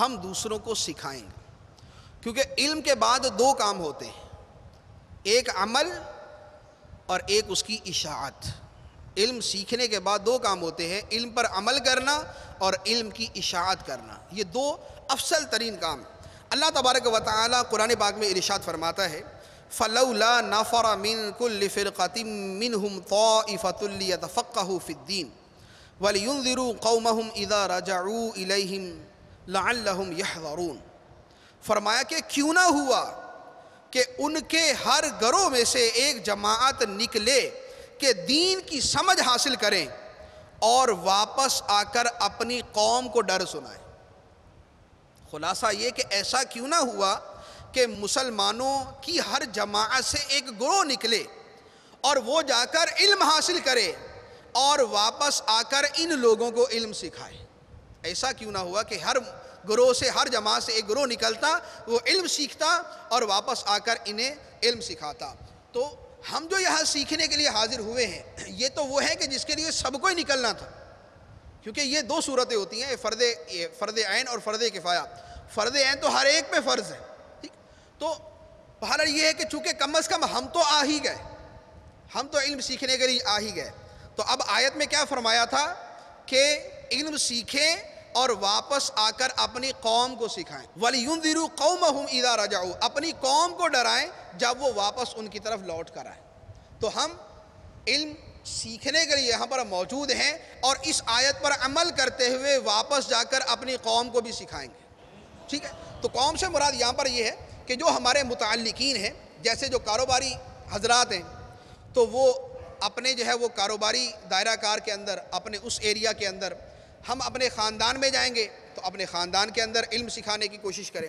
ہم دوسروں کو سکھائیں گے۔ کیونکہ علم کے بعد دو کام ہوتے ہیں۔ ایک عمل اور ایک اس کی اشاعت۔ علم سیکھنے کے بعد دو کام ہوتے ہیں، علم پر عمل کرنا اور علم کی اشاعت کرنا۔ یہ دو افضل ترین کام۔ اللہ تبارک و تعالی قرآن پاک میں ارشاد فرماتا ہے، فلولا نفر من كل فرقة منهم طائفة ليتفقهوا في الدين ولينذروا قومهم اذا رجعوا اليهم لعلهم يحذرون۔ فرمایا کہ کیوں نہ ہوا؟ کہ ان کے ہر گروہ میں سے ایک جماعت نکلے کہ دین کی سمجھ حاصل کریں اور واپس آ کر اپنی قوم کو ڈر سنائیں۔ خلاصہ یہ کہ ایسا کیوں نہ ہوا کہ مسلمانوں کی ہر جماعت سے ایک گروہ نکلے اور وہ جا کر علم حاصل کرے اور واپس آ کر ان لوگوں کو علم سکھائے۔ ایسا کیوں نہ ہوا کہ ہر گروہ سے، ہر جماعت سے ایک گروہ نکلتا، وہ علم سیکھتا اور واپس آ کر انہیں علم سکھاتا۔ تو ہم جو یہاں سیکھنے کے لیے حاضر ہوئے ہیں، یہ تو وہ ہے کہ جس کے لیے سب کو ہی نکلنا تھا۔ کیونکہ یہ دو صورتیں ہوتی ہیں فرد فرد عین اور فرد کفایا فرد عین تو ہر ایک پہ فرض ہے، ٹھیک۔ تو بہرحال یہ ہے کہ چونکہ کم از کم ہم تو آ ہی گئے، ہم تو علم سیکھنے کے لیے آ ہی گئے۔ تو اب آیت میں کیا فرمایا تھا کہ علم سیکھیں اور واپس آ کر اپنی قوم کو سکھائیں۔ ولی درو قوم ہوں ادا اپنی قوم کو ڈرائیں جب وہ واپس ان کی طرف لوٹ کر آئیں۔ تو ہم علم سیکھنے کے لیے یہاں پر موجود ہیں اور اس آیت پر عمل کرتے ہوئے واپس جا کر اپنی قوم کو بھی سکھائیں گے۔ ٹھیک ہے؟ تو قوم سے مراد یہاں پر یہ ہے کہ جو ہمارے متعلقین ہیں، جیسے جو کاروباری حضرات ہیں، تو وہ اپنے جو ہے وہ کاروباری دائرہ کار کے اندر، اپنے اس ایریا کے اندر ہم اپنے خاندان میں جائیں گے تو اپنے خاندان کے اندر علم سکھانے کی کوشش کریں۔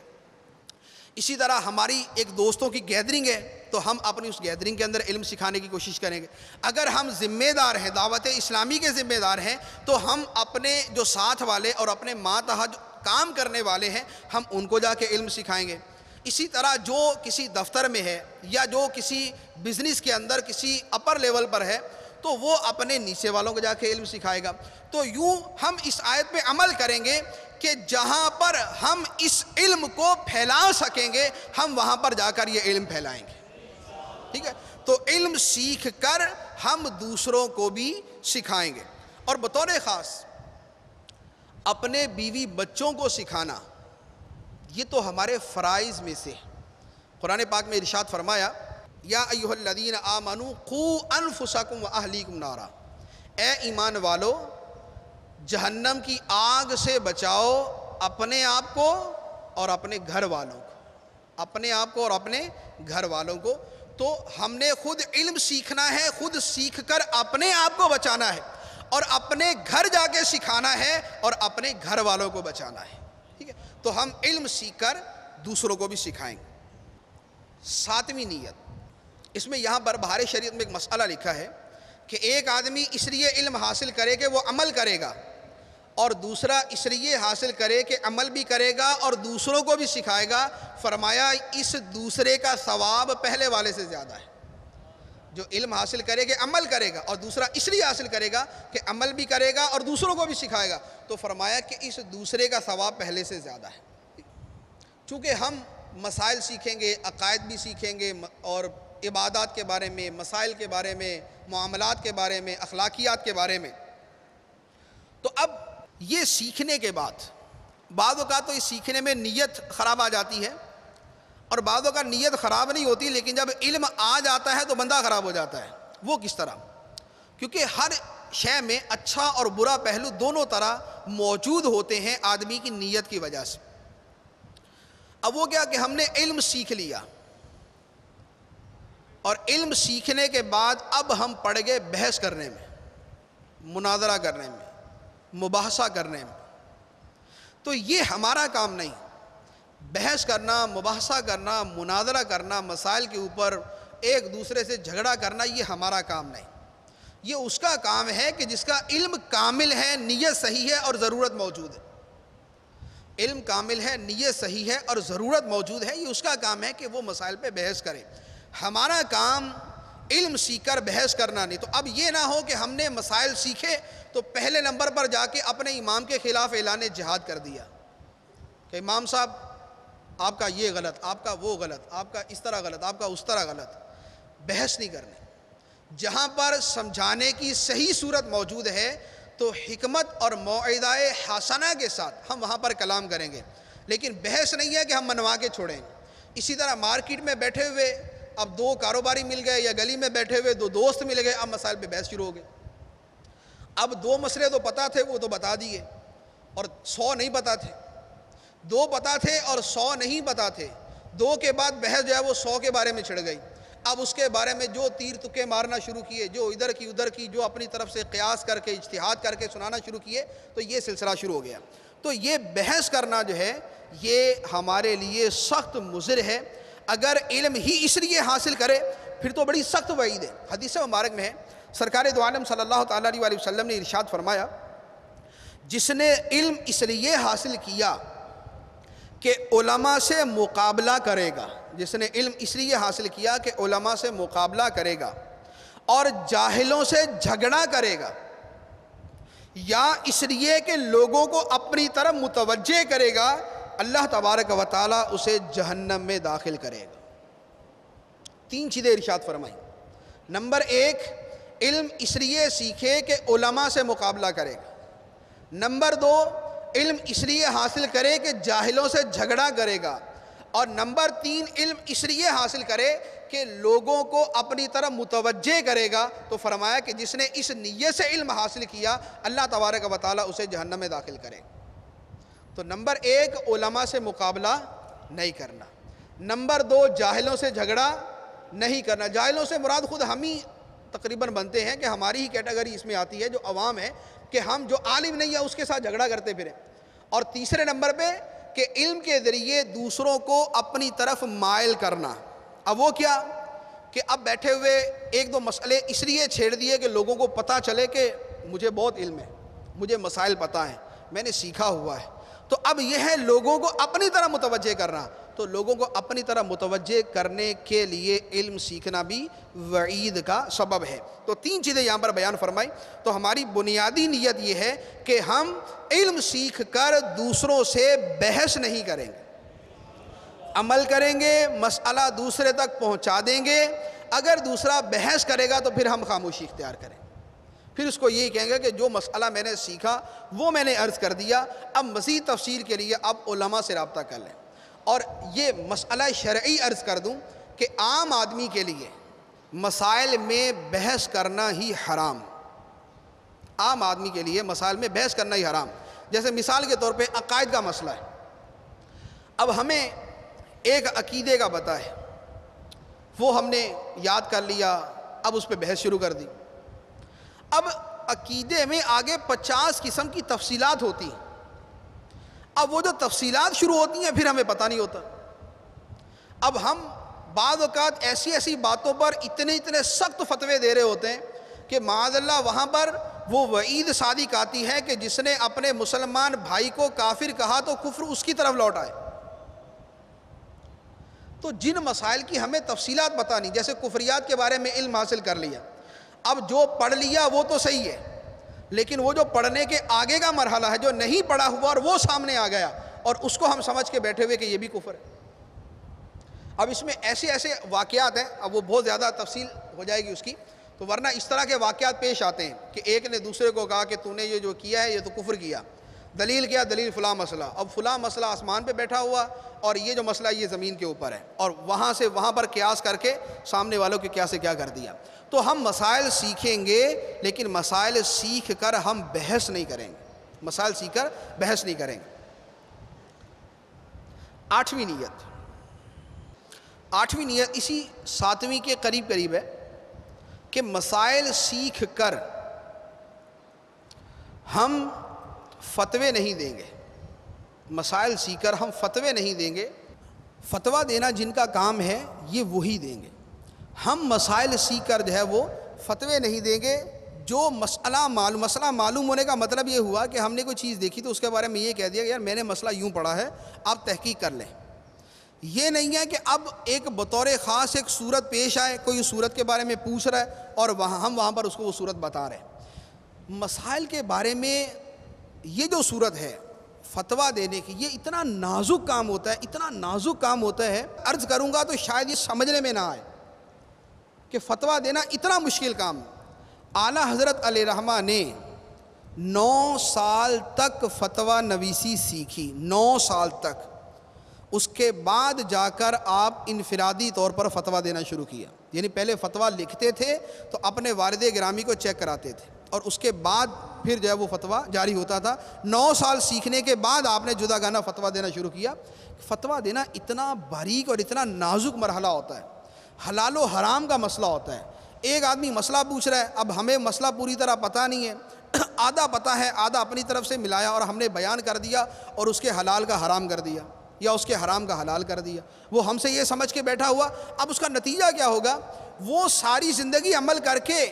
اسی طرح ہماری ایک دوستوں کی گیدرنگ ہے تو ہم اپنی اس گیدرنگ کے اندر علم سکھانے کی کوشش کریں گے۔ اگر ہم ذمہ دار ہیں، دعوت اسلامی کے ذمہ دار ہیں، تو ہم اپنے جو ساتھ والے اور اپنے ماتحت کام کرنے والے ہیں، ہم ان کو جا کے علم سکھائیں گے۔ اسی طرح جو کسی دفتر میں ہے یا جو کسی بزنس کے اندر کسی اپر لیول پر ہے تو وہ اپنے نیچے والوں کو جا کے علم سکھائے گا۔ تو یوں ہم اس آیت پہ عمل کریں گے کہ جہاں پر ہم اس علم کو پھیلا سکیں گے، ہم وہاں پر جا کر یہ علم پھیلائیں گے۔ ٹھیک ہے؟ تو علم سیکھ کر ہم دوسروں کو بھی سکھائیں گے۔ اور بطور خاص اپنے بیوی بچوں کو سکھانا، یہ تو ہمارے فرائض میں سے قرآن پاک میں ارشاد فرمایا یا ایوہ الذین آمنو قو انفسکم و اہلیکم نارا۔ اے ایمان والو، جہنم کی آگ سے بچاؤ اپنے آپ کو اور اپنے گھر والوں کو۔ اپنے آپ کو اور اپنے گھر والوں کو۔ تو ہم نے خود علم سیکھنا ہے، خود سیکھ کر اپنے آپ کو بچانا ہے۔ اور اپنے گھر جا کے سکھانا ہے اور اپنے گھر والوں کو بچانا ہے۔ ٹھیک ہے؟ تو ہم علم سیکھ کر دوسروں کو بھی سکھائیں گے۔ ساتویں نیت۔ اس میں یہاں پر بہار شریعت میں ایک مسئلہ لکھا ہے کہ ایک آدمی اس لیے علم حاصل کرے کہ وہ عمل کرے گا اور دوسرا اس لیے حاصل کرے کہ عمل بھی کرے گا اور دوسروں کو بھی سکھائے گا۔ فرمایا، اس دوسرے کا ثواب پہلے والے سے زیادہ ہے۔ جو علم حاصل کرے کہ عمل کرے گا اور دوسرا اس لیے حاصل کرے گا کہ عمل بھی کرے گا اور دوسروں کو بھی سکھائے گا۔ تو فرمایا کہ اس دوسرے کا ثواب پہلے سے زیادہ ہے۔ چونکہ ہم مسائل سیکھیں گے، عقائد بھی سیکھیں گے، اور عبادات کے بارے میں، مسائل کے بارے میں، معاملات کے بارے میں، اخلاقیات کے بارے میں۔ تو اب یہ سیکھنے کے بعد، بعض اوقات تو اس سیکھنے میں نیت خراب آ جاتی ہے اور بعضوں کا نیت خراب نہیں ہوتی، لیکن جب علم آ جاتا ہے تو بندہ خراب ہو جاتا ہے۔ وہ کس طرح؟ کیونکہ ہر شے میں اچھا اور برا پہلو دونوں طرح موجود ہوتے ہیں آدمی کی نیت کی وجہ سے۔ اب وہ کیا کہ ہم نے علم سیکھ لیا۔ اور علم سیکھنے کے بعد اب ہم پڑ گئے بحث کرنے میں، مناظرہ کرنے میں، مباحثہ کرنے میں۔ تو یہ ہمارا کام نہیں۔ بحث کرنا، مباحثہ کرنا، مناظرہ کرنا، مسائل کے اوپر ایک دوسرے سے جھگڑا کرنا، یہ ہمارا کام نہیں۔ یہ اس کا کام ہے کہ جس کا علم کامل ہے، نیت صحیح ہے اور ضرورت موجود ہے۔ علم کامل ہے، نیت صحیح ہے اور ضرورت موجود ہے، یہ اس کا کام ہے کہ وہ مسائل پہ بحث کرے۔ ہمارا کام علم سیکھ کر بحث کرنا نہیں، تو اب یہ نہ ہو کہ ہم نے مسائل سیکھے تو پہلے نمبر پر جا کے اپنے امام کے خلاف اعلان جہاد کر دیا۔ کہ امام صاحب، آپ کا یہ غلط، آپ کا وہ غلط، آپ کا اس طرح غلط، آپ کا اس طرح غلط۔ بحث نہیں کرنی۔ جہاں پر سمجھانے کی صحیح صورت موجود ہے، تو حکمت اور معاہدہ حسنہ کے ساتھ ہم وہاں پر کلام کریں گے۔ لیکن بحث نہیں ہے کہ ہم منوا کے چھوڑیں۔ اسی طرح مارکیٹ میں بیٹھے ہوئے اب دو کاروباری مل گئے یا گلی میں بیٹھے ہوئے دو دوست مل گئے، اب مسائل پہ بحث شروع ہو گئے اب دو مسئلے تو پتہ تھے، وہ تو بتا دیے۔ اور سو نہیں پتہ تھے۔ دو پتہ تھے اور سو نہیں پتہ تھے۔ دو کے بعد بحث جو ہے وہ سو کے بارے میں چھڑ گئی۔ اب اس کے بارے میں جو تیر تکے مارنا شروع کیے، جو ادھر کی ادھر کی، جو اپنی طرف سے قیاس کر کے، اجتہاد کر کے سنانا شروع کیے، تو یہ سلسلہ شروع ہو گیا۔ تو یہ بحث کرنا جو ہے، یہ ہمارے لیے سخت مضر ہے۔ اگر علم ہی اس لیے حاصل کرے، پھر تو بڑی سخت وعید ہے۔ حدیث مبارک میں ہے، سرکار دعالم صلی اللہ تعالیٰ علیہ وسلم نے ارشاد فرمایا، جس نے علم اس لیے حاصل کیا کہ علماء سے مقابلہ کرے گا۔ جس نے علم اس لیے حاصل کیا کہ علماء سے مقابلہ کرے گا اور جاہلوں سے جھگڑا کرے گا۔ یا اس لیے کہ لوگوں کو اپنی طرف متوجہ کرے گا اللہ تبارک و تعالیٰ اسے جہنم میں داخل کرے گا۔ تین چیزیں ارشاد فرمائی نمبر ایک، علم اس لیے سیکھے کہ علماء سے مقابلہ کرے گا۔ نمبر دو، علم اس لیے حاصل کرے کہ جاہلوں سے جھگڑا کرے گا۔ اور نمبر تین، علم اس لیے حاصل کرے کہ لوگوں کو اپنی طرف متوجہ کرے گا۔ تو فرمایا کہ جس نے اس نیت سے علم حاصل کیا، اللہ تبارک و تعالیٰ اسے جہنم میں داخل کرے۔ تو نمبر ایک، علماء سے مقابلہ نہیں کرنا۔ نمبر دو، جاہلوں سے جھگڑا نہیں کرنا۔ جاہلوں سے مراد خود ہم ہی تقریباً بنتے ہیں کہ ہماری ہی کیٹیگری اس میں آتی ہے جو عوام ہے کہ ہم جو عالم نہیں ہے اس کے ساتھ جھگڑا کرتے پھریں۔ اور تیسرے نمبر پہ، کہ علم کے ذریعے دوسروں کو اپنی طرف مائل کرنا۔ اب وہ کیا؟ کہ اب بیٹھے ہوئے ایک دو مسئلے اس لیے چھیڑ دیے کہ لوگوں کو پتہ چلے کہ مجھے بہت علم ہے، مجھے مسائل پتہ ہیں، میں نے سیکھا ہوا ہے۔ تو اب یہ ہے لوگوں کو اپنی طرح متوجہ کرنا۔ تو لوگوں کو اپنی طرح متوجہ کرنے کے لیے علم سیکھنا بھی وعید کا سبب ہے۔ تو تین چیزیں یہاں پر بیان فرمائی تو ہماری بنیادی نیت یہ ہے کہ ہم علم سیکھ کر دوسروں سے بحث نہیں کریں گے۔ عمل کریں گے، مسئلہ دوسرے تک پہنچا دیں گے۔ اگر دوسرا بحث کرے گا تو پھر ہم خاموشی اختیار کریں۔ پھر اس کو یہی کہیں گے کہ جو مسئلہ میں نے سیکھا، وہ میں نے عرض کر دیا، اب مزید تفصیل کے لیے اب علماء سے رابطہ کر لیں۔ اور یہ مسئلہ شرعی عرض کر دوں کہ عام آدمی کے لیے مسائل میں بحث کرنا ہی حرام۔ عام آدمی کے لیے مسائل میں بحث کرنا ہی حرام۔ جیسے مثال کے طور پہ عقائد کا مسئلہ ہے۔ اب ہمیں ایک عقیدے کا بتا ہے۔ وہ ہم نے یاد کر لیا، اب اس پہ بحث شروع کر دی۔ اب عقیدے میں آگے پچاس قسم کی تفصیلات ہوتی ہیں۔ اب وہ جو تفصیلات شروع ہوتی ہیں، پھر ہمیں پتہ نہیں ہوتا۔ اب ہم بعض اوقات ایسی ایسی باتوں پر اتنے اتنے سخت فتوے دے رہے ہوتے ہیں کہ معاذ اللہ وہاں پر وہ وعید صادق آتی ہے کہ جس نے اپنے مسلمان بھائی کو کافر کہا تو کفر اس کی طرف لوٹ آئے۔ تو جن مسائل کی ہمیں تفصیلات پتہ نہیں، جیسے کفریات کے بارے میں علم حاصل کر لیا۔ اب جو پڑھ لیا وہ تو صحیح ہے، لیکن وہ جو پڑھنے کے آگے کا مرحلہ ہے، جو نہیں پڑھا ہوا اور وہ سامنے آ گیا، اور اس کو ہم سمجھ کے بیٹھے ہوئے کہ یہ بھی کفر ہے۔ اب اس میں ایسے ایسے واقعات ہیں، اب وہ بہت زیادہ تفصیل ہو جائے گی اس کی۔ تو ورنہ اس طرح کے واقعات پیش آتے ہیں کہ ایک نے دوسرے کو کہا کہ تو نے یہ جو کیا ہے، یہ تو کفر کیا۔ دلیل کیا؟ دلیل فلاں مسئلہ۔ اب فلاں مسئلہ آسمان پہ بیٹھا ہوا اور یہ جو مسئلہ یہ زمین کے اوپر ہے۔ اور وہاں سے وہاں پر قیاس کر کے سامنے والوں کے کیا سے کیا کر دیا۔ تو ہم مسائل سیکھیں گے، لیکن مسائل سیکھ کر ہم بحث نہیں کریں گے۔ مسائل سیکھ کر بحث نہیں کریں گے۔ آٹھویں نیت۔ آٹھویں نیت اسی ساتویں کے قریب قریب ہے کہ مسائل سیکھ کر ہم فتوے نہیں دیں گے۔ مسائل سیکھ کر ہم فتوے نہیں دیں گے۔ فتویٰ دینا جن کا کام ہے، یہ وہی دیں گے۔ ہم مسائل سیکھ کر جو ہے وہ فتوے نہیں دیں گے۔ جو مسئلہ معلوم مسئلہ معلوم ہونے کا مطلب یہ ہوا کہ ہم نے کوئی چیز دیکھی تو اس کے بارے میں یہ کہہ دیا کہ یار میں نے مسئلہ یوں پڑھا ہے، آپ تحقیق کر لیں۔ یہ نہیں ہے کہ اب ایک بطور خاص ایک صورت پیش آئے، کوئی صورت کے بارے میں پوچھ رہا ہے اور وہاں ہم وہاں پر اس کو وہ صورت بتا رہے ہیں۔ مسائل کے بارے میں یہ جو صورت ہے، فتویٰ دینے کی، یہ اتنا نازک کام ہوتا ہے، اتنا نازک کام ہوتا ہے، عرض کروں گا تو شاید یہ سمجھنے میں نہ آئے کہ فتویٰ دینا اتنا مشکل کام۔ اعلیٰ حضرت علیہ رحمٰ نے نو سال تک فتویٰ نویسی سیکھی، نو سال تک۔ اس کے بعد جا کر آپ انفرادی طور پر فتویٰ دینا شروع کیا۔ یعنی پہلے فتویٰ لکھتے تھے تو اپنے والد گرامی کو چیک کراتے تھے۔ اور اس کے بعد پھر جو ہے وہ فتویٰ جاری ہوتا تھا۔ نو سال سیکھنے کے بعد آپ نے جدا گانا فتویٰ دینا شروع کیا۔ فتویٰ دینا اتنا باریک اور اتنا نازک مرحلہ ہوتا ہے۔ حلال و حرام کا مسئلہ ہوتا ہے۔ ایک آدمی مسئلہ پوچھ رہا ہے، اب ہمیں مسئلہ پوری طرح پتہ نہیں ہے۔ <clears throat> آدھا پتہ ہے، آدھا اپنی طرف سے ملایا اور ہم نے بیان کر دیا اور اس کے حلال کا حرام کر دیا یا اس کے حرام کا حلال کر دیا۔ وہ ہم سے یہ سمجھ کے بیٹھا ہوا۔ اب اس کا نتیجہ کیا ہوگا؟ وہ ساری زندگی عمل کر کے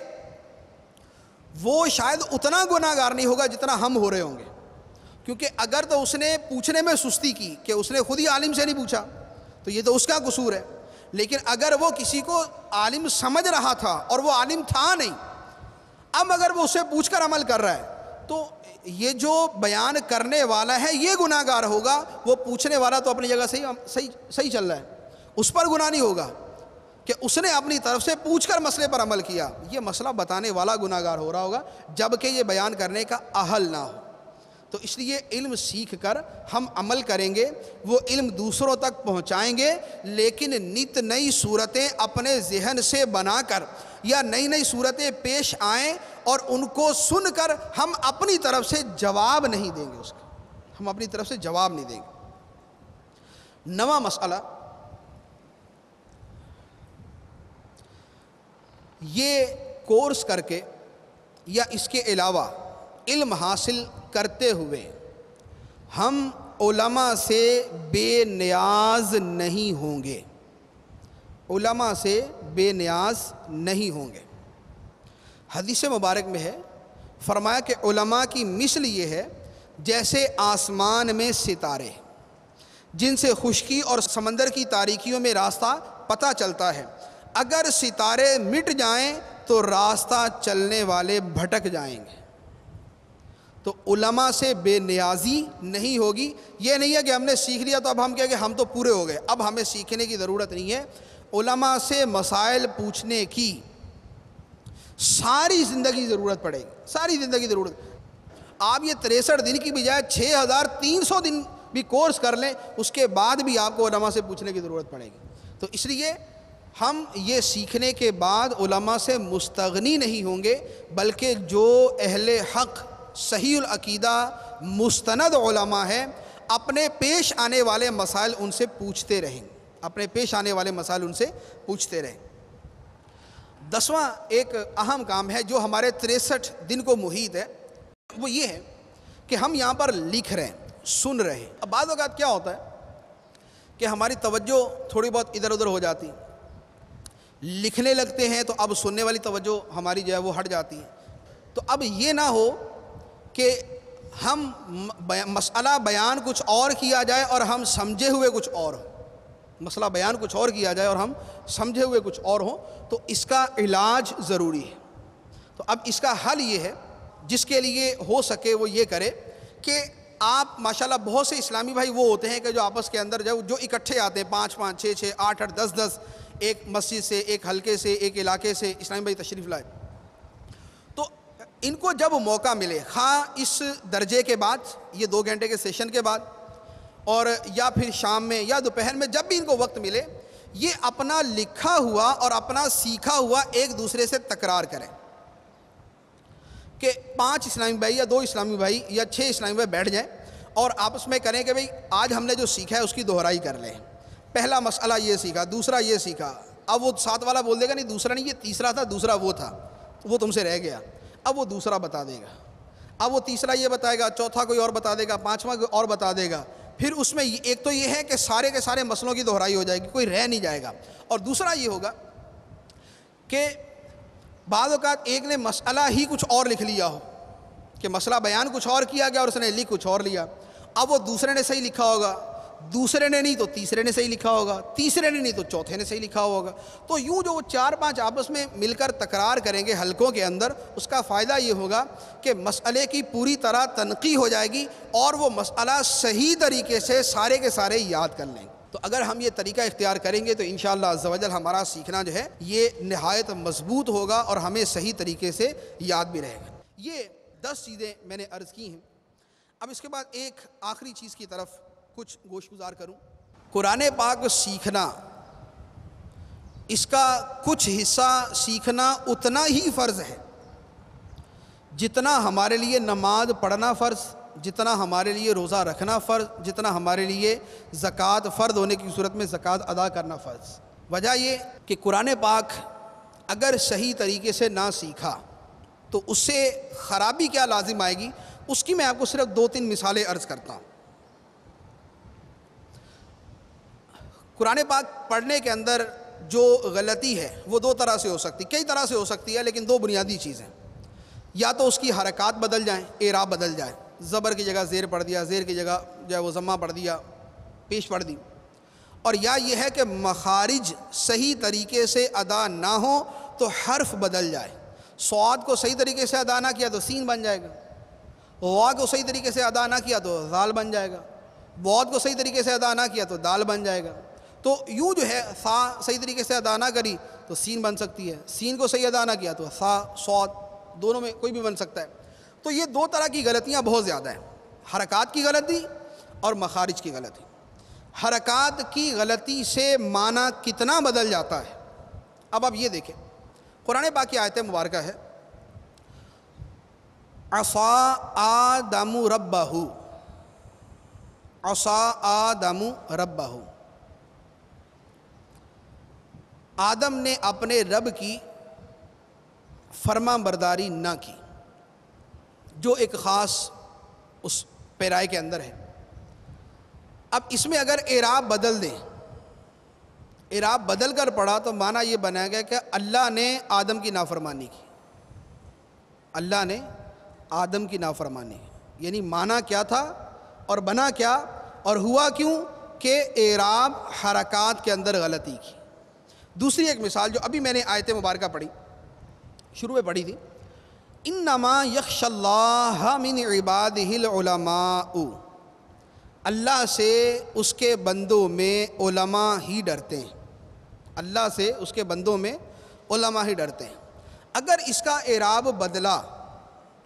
وہ شاید اتنا گناہ گار نہیں ہوگا جتنا ہم ہو رہے ہوں گے۔ کیونکہ اگر تو اس نے پوچھنے میں سستی کی کہ اس نے خود ہی عالم سے نہیں پوچھا، تو یہ تو اس کا قصور ہے۔ لیکن اگر وہ کسی کو عالم سمجھ رہا تھا اور وہ عالم تھا نہیں، اب اگر وہ اسے پوچھ کر عمل کر رہا ہے، تو یہ جو بیان کرنے والا ہے، یہ گناہ گار ہوگا۔ وہ پوچھنے والا تو اپنی جگہ صحیح صحیح صحیح چل رہا ہے۔ اس پر گناہ نہیں ہوگا۔ کہ اس نے اپنی طرف سے پوچھ کر مسئلے پر عمل کیا۔ یہ مسئلہ بتانے والا گناہ گار ہو رہا ہوگا جبکہ یہ بیان کرنے کا اہل نہ ہو۔ تو اس لیے علم سیکھ کر ہم عمل کریں گے، وہ علم دوسروں تک پہنچائیں گے، لیکن نت نئی صورتیں اپنے ذہن سے بنا کر یا نئی نئی صورتیں پیش آئیں اور ان کو سن کر ہم اپنی طرف سے جواب نہیں دیں گے اس کا ہم اپنی طرف سے جواب نہیں دیں گے۔ نواں مسئلہ یہ کورس کر کے یا اس کے علاوہ علم حاصل کرتے ہوئے ہم علماء سے بے نیاز نہیں ہوں گے۔ علماء سے بے نیاز نہیں ہوں گے۔ حدیث مبارک میں ہے، فرمایا کہ علماء کی مثل یہ ہے، جیسے آسمان میں ستارے، جن سے خشکی اور سمندر کی تاریکیوں میں راستہ پتہ چلتا ہے۔ اگر ستارے مٹ جائیں تو راستہ چلنے والے بھٹک جائیں گے۔ تو علماء سے بے نیازی نہیں ہوگی۔ یہ نہیں ہے کہ ہم نے سیکھ لیا تو اب ہم کیا کہ ہم تو پورے ہو گئے۔ اب ہمیں سیکھنے کی ضرورت نہیں ہے۔ علماء سے مسائل پوچھنے کی ساری زندگی ضرورت پڑے گی۔ ساری زندگی ضرورت۔ آپ یہ تریسٹھ دن کی بجائے چھ ہزار تین سو دن بھی کورس کر لیں، اس کے بعد بھی آپ کو علماء سے پوچھنے کی ضرورت پڑے گی۔ تو اس لیے ہم یہ سیکھنے کے بعد علماء سے مستغنی نہیں ہوں گے، بلکہ جو اہل حق، صحیح العقیدہ، مستند علماء ہے اپنے پیش آنے والے مسائل ان سے پوچھتے رہیں۔ اپنے پیش آنے والے مسائل ان سے پوچھتے رہیں۔ دسواں ایک اہم کام ہے جو ہمارے تریسٹھ دن کو محیط ہے، وہ یہ ہے کہ ہم یہاں پر لکھ رہے ہیں، سن رہے ہیں۔ اب بعض اوقات کیا ہوتا ہے کہ ہماری توجہ تھوڑی بہت ادھر ادھر ہو جاتی۔ لکھنے لگتے ہیں تو اب سننے والی توجہ ہماری جو ہے وہ ہٹ جاتی ہے۔ تو اب یہ نہ ہو کہ ہم مسئلہ بیان کچھ اور کیا جائے اور ہم سمجھے ہوئے کچھ اور ہوں۔ مسئلہ بیان کچھ اور کیا جائے اور ہم سمجھے ہوئے کچھ اور ہوں تو اس کا علاج ضروری ہے۔ تو اب اس کا حل یہ ہے، جس کے لیے ہو سکے وہ یہ کرے کہ آپ، ماشاءاللہ بہت سے اسلامی بھائی وہ ہوتے ہیں کہ جو آپس کے اندر جو جو اکٹھے آتے ہیں، پانچ پانچ، چھ چھ، آٹھ آٹھ، دس دس ایک مسجد سے، ایک حلقے سے، ایک علاقے سے اسلامی بھائی تشریف لائے۔ تو ان کو جب موقع ملے خواہ اس درجے کے بعد، یہ دو گھنٹے کے سیشن کے بعد، اور یا پھر شام میں یا دوپہر میں جب بھی ان کو وقت ملے، یہ اپنا لکھا ہوا اور اپنا سیکھا ہوا ایک دوسرے سے تکرار کریں۔ کہ پانچ اسلامی بھائی یا دو اسلامی بھائی یا چھ اسلامی بھائی بیٹھ جائیں اور آپس میں کریں کہ بھئی آج ہم نے جو سیکھا ہے، اس کی دہرائی کر لیں۔ پہلا مسئلہ یہ سیکھا، دوسرا یہ سیکھا۔ اب وہ ساتھ والا بول دے گا، نہیں، دوسرا نہیں، یہ تیسرا تھا، دوسرا وہ تھا۔ وہ تم سے رہ گیا۔ اب وہ دوسرا بتا دے گا۔ اب وہ تیسرا یہ بتائے گا، چوتھا کوئی اور بتا دے گا، پانچواں کوئی اور بتا دے گا۔ پھر اس میں ایک تو یہ ہے کہ سارے کے سارے مسئلوں کی دہرائی ہو جائے گی، کوئی رہ نہیں جائے گا۔ اور دوسرا یہ ہوگا کہ بعض اوقات ایک نے مسئلہ ہی کچھ اور لکھ لیا ہو، کہ مسئلہ بیان کچھ اور کیا گیا اور اس نے لکھ کچھ اور لیا۔ اب وہ دوسرے نے صحیح لکھا ہوگا۔ دوسرے نے نہیں تو تیسرے نے صحیح لکھا ہوگا، تیسرے نے نہیں تو چوتھے نے صحیح لکھا ہوگا۔ تو یوں جو وہ چار پانچ آپس میں مل کر تکرار کریں گے حلقوں کے اندر، اس کا فائدہ یہ ہوگا کہ مسئلے کی پوری طرح تنقی ہو جائے گی اور وہ مسئلہ صحیح طریقے سے سارے کے سارے یاد کر لیں۔ گے تو اگر ہم یہ طریقہ اختیار کریں گے تو انشاءاللہ عزوجل ہمارا سیکھنا جو ہے، یہ نہایت مضبوط ہوگا اور ہمیں صحیح طریقے سے یاد بھی رہے گا۔ یہ دس چیزیں میں نے عرض کی ہیں۔ اب اس کے بعد ایک آخری چیز کی طرف کچھ گوش گزار کروں۔ قرآن پاک سیکھنا، اس کا کچھ حصہ سیکھنا اتنا ہی فرض ہے جتنا ہمارے لیے نماز پڑھنا فرض، جتنا ہمارے لیے روزہ رکھنا فرض، جتنا ہمارے لیے زکوٰۃ فرد ہونے کی صورت میں زکوٰۃ ادا کرنا فرض۔ وجہ یہ کہ قرآن پاک اگر صحیح طریقے سے نہ سیکھا تو اس سے خرابی کیا لازم آئے گی؟ اس کی میں آپ کو صرف دو تین مثالیں عرض کرتا ہوں۔ قرآن پاک پڑھنے کے اندر جو غلطی ہے، وہ دو طرح سے ہو سکتی، کئی طرح سے ہو سکتی ہے، لیکن دو بنیادی چیزیں یا تو اس کی حرکات بدل جائیں، اعراب بدل جائے زبر کی جگہ زیر پڑھ دیا، زیر کی جگہ جو ہے وہ ضمہ پڑھ دیا، پیش پڑھ دی۔ اور یا یہ ہے کہ مخارج صحیح طریقے سے ادا نہ ہو تو حرف بدل جائے۔ سواد کو صحیح طریقے سے ادا نہ کیا تو سین بن جائے گا۔ وا کو صحیح طریقے سے ادا نہ کیا تو ذال بن جائے گا۔ بود کو صحیح طریقے سے ادا نہ کیا تو دال بن جائے گا۔ تو یوں جو ہے سا صحیح طریقے سے ادا نہ کری تو سین بن سکتی ہے۔ سین کو صحیح ادا نہ کیا تو سا سواد دونوں میں کوئی بھی بن سکتا ہے۔ تو یہ دو طرح کی غلطیاں بہت زیادہ ہیں۔ حرکات کی غلطی اور مخارج کی غلطی۔ حرکات کی غلطی سے معنی کتنا بدل جاتا ہے۔ اب آپ یہ دیکھیں، قرآن پاک کی آیت مبارکہ ہے۔ عصا آدم ربہ عصا آدم ربہ آدم نے اپنے رب کی فرما برداری نہ کی، جو ایک خاص اس پیرائے کے اندر ہے۔ اب اس میں اگر اعراب بدل دیں، اعراب بدل کر پڑا تو مانا یہ بنا گیا کہ اللہ نے آدم کی نافرمانی کی۔ اللہ نے آدم کی نافرمانی کی۔ یعنی مانا کیا تھا اور بنا کیا اور ہوا کیوں کہ اعراب حرکات کے اندر غلطی کی۔ دوسری ایک مثال جو ابھی میں نے آیت مبارکہ پڑھی، شروع میں پڑھی تھی۔ ان نما یکش اللہ من عباد العلماء۔ اللہ سے اس کے بندوں میں علماء ہی ڈرتے ہیں۔ اللہ سے اس کے بندوں میں علماء ہی ڈرتے ہیں۔ اگر اس کا اعراب بدلا،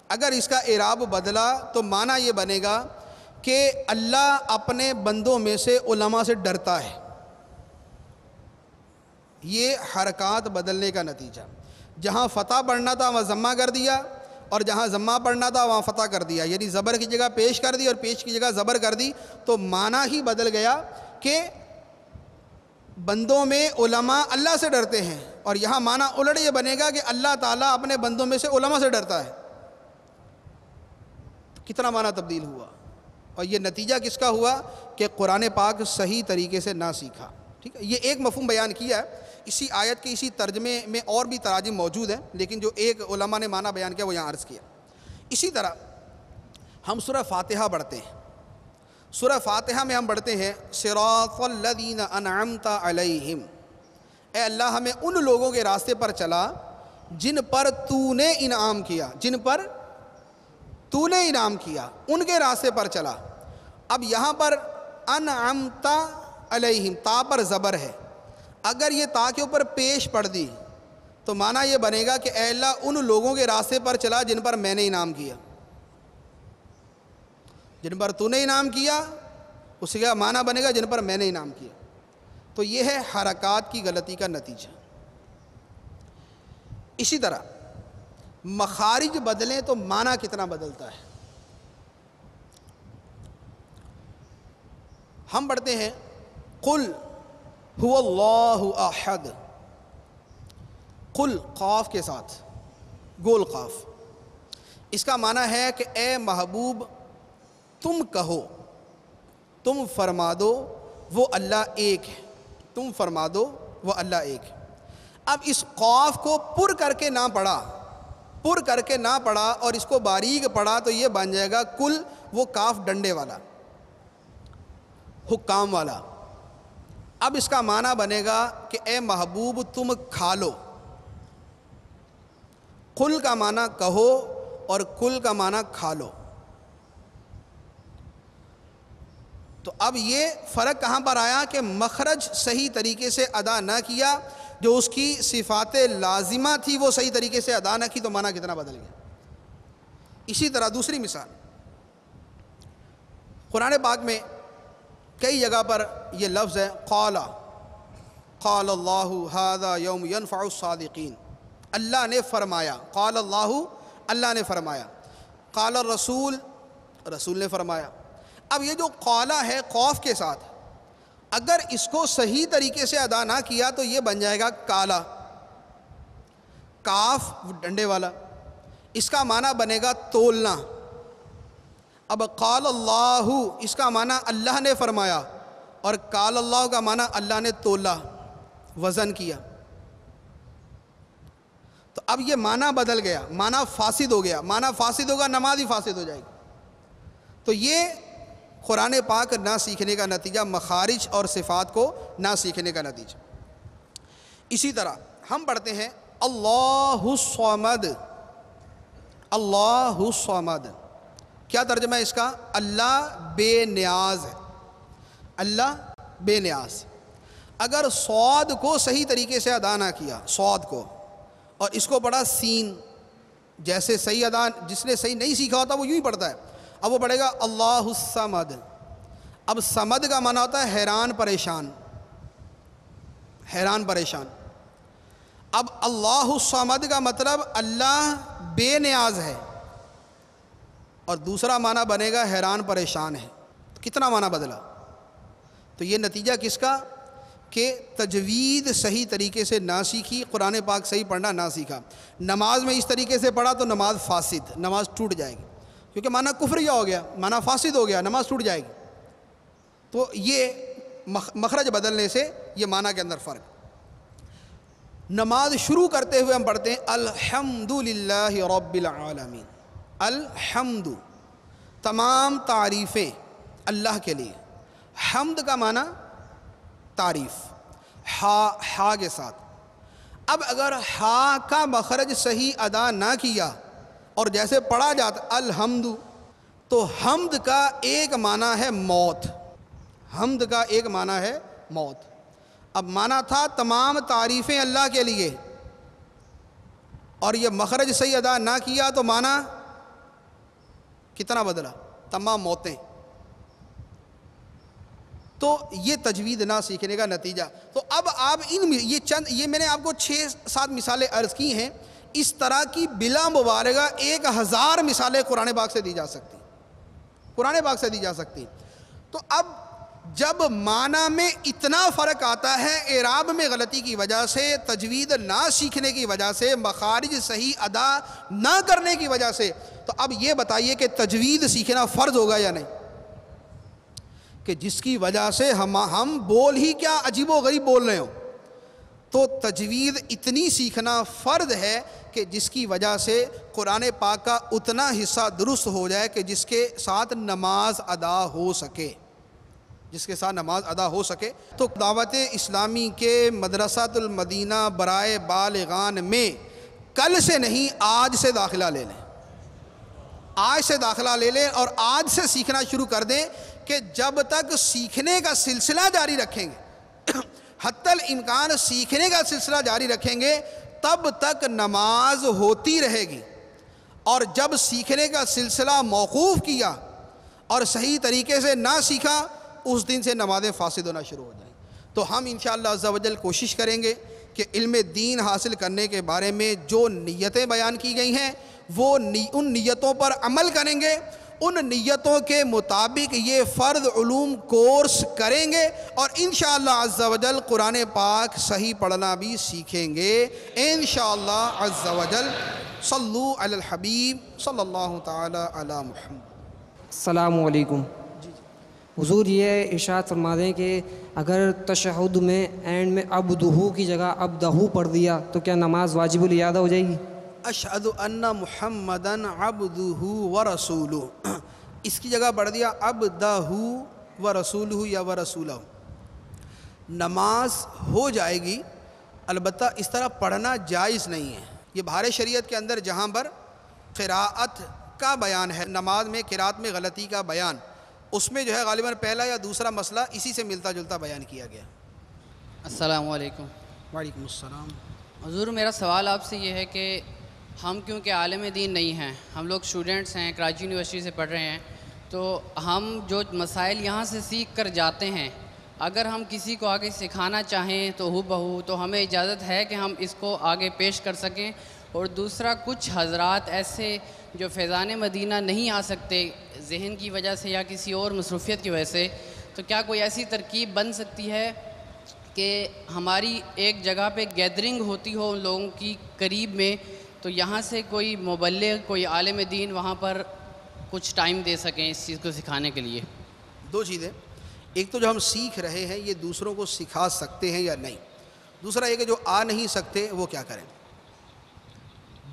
اگر اس کا اعراب بدلا تو معنی یہ بنے گا کہ اللہ اپنے بندوں میں سے علماء سے ڈرتا ہے۔ یہ حرکات بدلنے کا نتیجہ۔ جہاں فتح پڑھنا تھا، وہاں ضمہ کر دیا، اور جہاں ضمہ پڑھنا تھا، وہاں فتح کر دیا۔ یعنی زبر کی جگہ پیش کر دی اور پیش کی جگہ زبر کر دی، تو معنی ہی بدل گیا کہ بندوں میں علماء اللہ سے ڈرتے ہیں۔ اور یہاں معنی الٹ یہ بنے گا کہ اللہ تعالیٰ اپنے بندوں میں سے علماء سے ڈرتا ہے۔ کتنا معنی تبدیل ہوا؟ اور یہ نتیجہ کس کا ہوا؟ کہ قرآن پاک صحیح طریقے سے نہ سیکھا۔ ٹھیک ہے، یہ ایک مفہوم بیان کیا ہے۔ اسی آیت کے اسی ترجمے میں اور بھی تراجم موجود ہیں، لیکن جو ایک علماء نے معنی بیان کیا وہ یہاں عرض کیا۔ اسی طرح ہم سورہ فاتحہ پڑھتے ہیں۔ سورہ فاتحہ میں ہم پڑھتے ہیں، صراط الذین انعمت علیہم۔ اے اللہ، ہمیں ان لوگوں کے راستے پر چلا جن پر تو نے انعام کیا، جن پر تو نے انعام کیا، ان کے راستے پر چلا۔ اب یہاں پر انعمت علیہم، تا پر زبر ہے۔ اگر یہ تا کے اوپر پیش پڑ دی تو معنی یہ بنے گا کہ اے اللہ ان لوگوں کے راستے پر چلا جن پر میں نے انعام کیا۔ جن پر تو نے انعام کیا، اس کا معنی بنے گا جن پر میں نے انعام کیا۔ تو یہ ہے حرکات کی غلطی کا نتیجہ۔ اسی طرح مخارج بدلیں تو معنی کتنا بدلتا ہے۔ ہم پڑھتے ہیں، قل هو اللہ احد۔ قل، قاف کے ساتھ۔ گول، قاف۔ اس کا معنی ہے کہ اے محبوب، تم کہو، تم فرما دو، وہ اللہ ایک ہے۔ تم فرما دو، وہ اللہ ایک ہے۔ اب اس قاف کو پر کر کے نہ پڑھا۔ پر کر کے نہ پڑھا اور اس کو باریک پڑھا تو یہ بن جائے گا کل وہ کاف ڈنڈے والا، حکام والا۔ اب اس کا معنی بنے گا کہ اے محبوب تم کھا لو۔ کل کا معنی کہو اور کل کا معنی کھا لو۔ تو اب یہ فرق کہاں پر آیا کہ مخرج صحیح طریقے سے ادا نہ کیا، جو اس کی صفات لازمہ تھی وہ صحیح طریقے سے ادا نہ کی، تو معنی کتنا بدل گیا۔ اسی طرح دوسری مثال۔ قرآن پاک میں کئی جگہ پر یہ لفظ ہے قالا قال اللہ هذا یوم ينفع الصادقین۔ اللہ نے فرمایا، قال اللہ اللہ نے فرمایا۔ قال الرسول، رسول نے فرمایا۔ اب یہ جو قالا ہے قوف کے ساتھ، اگر اس کو صحیح طریقے سے ادا نہ کیا تو یہ بن جائے گا کالا۔ کاف ڈنڈے والا۔ اس کا معنی بنے گا تولنا۔ اب قال اللہ، اس کا معنی اللہ نے فرمایا اور کال اللہ کا معنی اللہ نے تولا، وزن کیا۔ تو اب یہ معنی بدل گیا، معنی فاسد ہو گیا۔ معنی فاسد ہوگا، نماز ہی فاسد ہو جائے گی۔ تو یہ قرآن پاک نہ سیکھنے کا نتیجہ، مخارج اور صفات کو نہ سیکھنے کا نتیجہ۔ اسی طرح ہم پڑھتے ہیں، اللہ الصمد اللہ الصمد۔ کیا ترجمہ ہے اس کا؟ اللہ بے نیاز ہے۔ اللہ بے نیاز۔ اگر سعود کو صحیح طریقے سے ادا نہ کیا سعود کو، اور اس کو پڑھا سین، جیسے صحیح ادا، جس نے صحیح نہیں سیکھا ہوتا، وہ یوں ہی پڑھتا ہے۔ اب وہ پڑھے گا اللہ السمد اب سمد کا معنی ہوتا ہے حیران پریشان۔ حیران پریشان۔ اب اللہ السمد کا مطلب اللہ بے نیاز ہے۔ اور دوسرا معنی بنے گا حیران پریشان ہے تو کتنا معنی بدلا؟ تو یہ نتیجہ کس کا؟ کہ تجوید صحیح طریقے سے نہ سیکھی، قرآن پاک صحیح پڑھنا نہ سیکھا۔ نماز میں اس طریقے سے پڑھا تو نماز فاسد، نماز ٹوٹ جائے گی۔ کیونکہ معنی کفریہ ہو گیا؟ معنی فاسد ہو گیا، نماز ٹوٹ جائے گی۔ تو یہ مخرج بدلنے سے یہ معنی کے اندر فرق۔ نماز شروع کرتے ہوئے ہم پڑھتے ہیں الحمد للہ رب العالمین۔ الحمد، تمام تعریفیں اللہ کے لیے۔ حمد کا معنی تعریف، ہا ہا کے ساتھ۔ اب اگر ہا کا مخرج صحیح ادا نہ کیا اور جیسے پڑھا جاتا الحمد، تو حمد کا ایک معنی ہے موت۔ حمد کا ایک معنی ہے موت۔ اب معنی تھا تمام تعریفیں اللہ کے لیے۔ اور یہ مخرج صحیح ادا نہ کیا تو معنی کتنا بدلا؟ تمام موتیں۔ تو یہ تجوید نہ سیکھنے کا نتیجہ۔ تو اب آپ ان یہ چند، یہ میں نے آپ کو چھ، سات مثالیں عرض کی ہیں۔ اس طرح کی بلا مبارکہ ایک ہزار مثالیں قرآن پاک سے دی جا سکتی۔ قرآن پاک سے دی جا سکتی۔ تو اب جب معنی میں اتنا فرق آتا ہے اعراب میں غلطی کی وجہ سے، تجوید نہ سیکھنے کی وجہ سے، مخارج صحیح ادا نہ کرنے کی وجہ سے، تو اب یہ بتائیے کہ تجوید سیکھنا فرض ہوگا یا نہیں؟ کہ جس کی وجہ سے ہم ہم بول ہی کیا عجیب و غریب بول رہے ہوں تو تجوید اتنی سیکھنا فرد ہے کہ جس کی وجہ سے قرآن پاک کا اتنا حصہ درست ہو جائے کہ جس کے ساتھ نماز ادا ہو سکے۔ جس کے ساتھ نماز ادا ہو سکے۔ تو دعوت اسلامی کے مدرسۃ المدینہ برائے بالغان میں کل سے نہیں، آج سے داخلہ لے لیں۔ آج سے داخلہ لے لیں اور آج سے سیکھنا شروع کر دیں کہ جب تک سیکھنے کا سلسلہ جاری رکھیں گے، حتی الامکان سیکھنے کا سلسلہ جاری رکھیں گے، تب تک نماز ہوتی رہے گی۔ اور جب سیکھنے کا سلسلہ موقوف کیا اور صحیح طریقے سے نہ سیکھا اس دن سے نمازیں فاسد ہونا شروع ہو جائیں۔ تو ہم انشاءاللہ عز و جل کوشش کریں گے کہ علم دین حاصل کرنے کے بارے میں جو نیتیں بیان کی گئی ہیں، وہ ان نیتوں پر عمل کریں گے۔ ان نیتوں کے مطابق یہ فرد علوم کورس کریں گے اور انشاءاللہ عز و جل قرآن پاک صحیح پڑھنا بھی سیکھیں گے۔ انشاءاللہ عز و جل صلو علی الحبیب صلی اللہ تعالی علی محمد۔ السلام علیکم۔ حضور یہ ارشاد فرما دیں کہ اگر تشہد میں اینڈ میں اب دہو کی جگہ اب دہو پڑھ دیا تو کیا نماز واجب الیادہ ہو جائے گی؟ اشہد ان محمدن عبدہ و رسول اس کی جگہ پڑھ دیا اب و رسول یا و رسول نماز ہو جائے گی، البتہ اس طرح پڑھنا جائز نہیں ہے۔ یہ بھارے شریعت کے اندر جہاں پر قراءت کا بیان ہے، نماز میں قراءت میں غلطی کا بیان۔ اس میں جو ہے غالباً پہلا یا دوسرا مسئلہ اسی سے ملتا جلتا بیان کیا گیا۔ السلام علیکم۔ وعلیکم السلام۔ حضور میرا سوال آپ سے یہ ہے کہ ہم کیونکہ عالم دین نہیں ہیں ہم لوگ اسٹوڈنٹس ہیں کراچی یونیورسٹی سے پڑھ رہے ہیں تو ہم جو مسائل یہاں سے سیکھ کر جاتے ہیں اگر ہم کسی کو آگے سکھانا چاہیں تو ہو بہو تو ہمیں اجازت ہے کہ ہم اس کو آگے پیش کر سکیں۔ اور دوسرا، کچھ حضرات ایسے جو فیضان مدینہ نہیں آ سکتے ذہن کی وجہ سے یا کسی اور مصروفیت کی وجہ سے، تو کیا کوئی ایسی ترکیب بن سکتی ہے کہ ہماری ایک جگہ پہ گیدرنگ ہوتی ہو ان لوگوں کی قریب میں، تو یہاں سے کوئی مبلغ، کوئی عالم دین وہاں پر کچھ ٹائم دے سکیں اس چیز کو سکھانے کے لیے؟ دو چیزیں۔ ایک تو جو ہم سیکھ رہے ہیں، یہ دوسروں کو سکھا سکتے ہیں یا نہیں؟ دوسرا، یہ کہ جو آ نہیں سکتے، وہ کیا کریں؟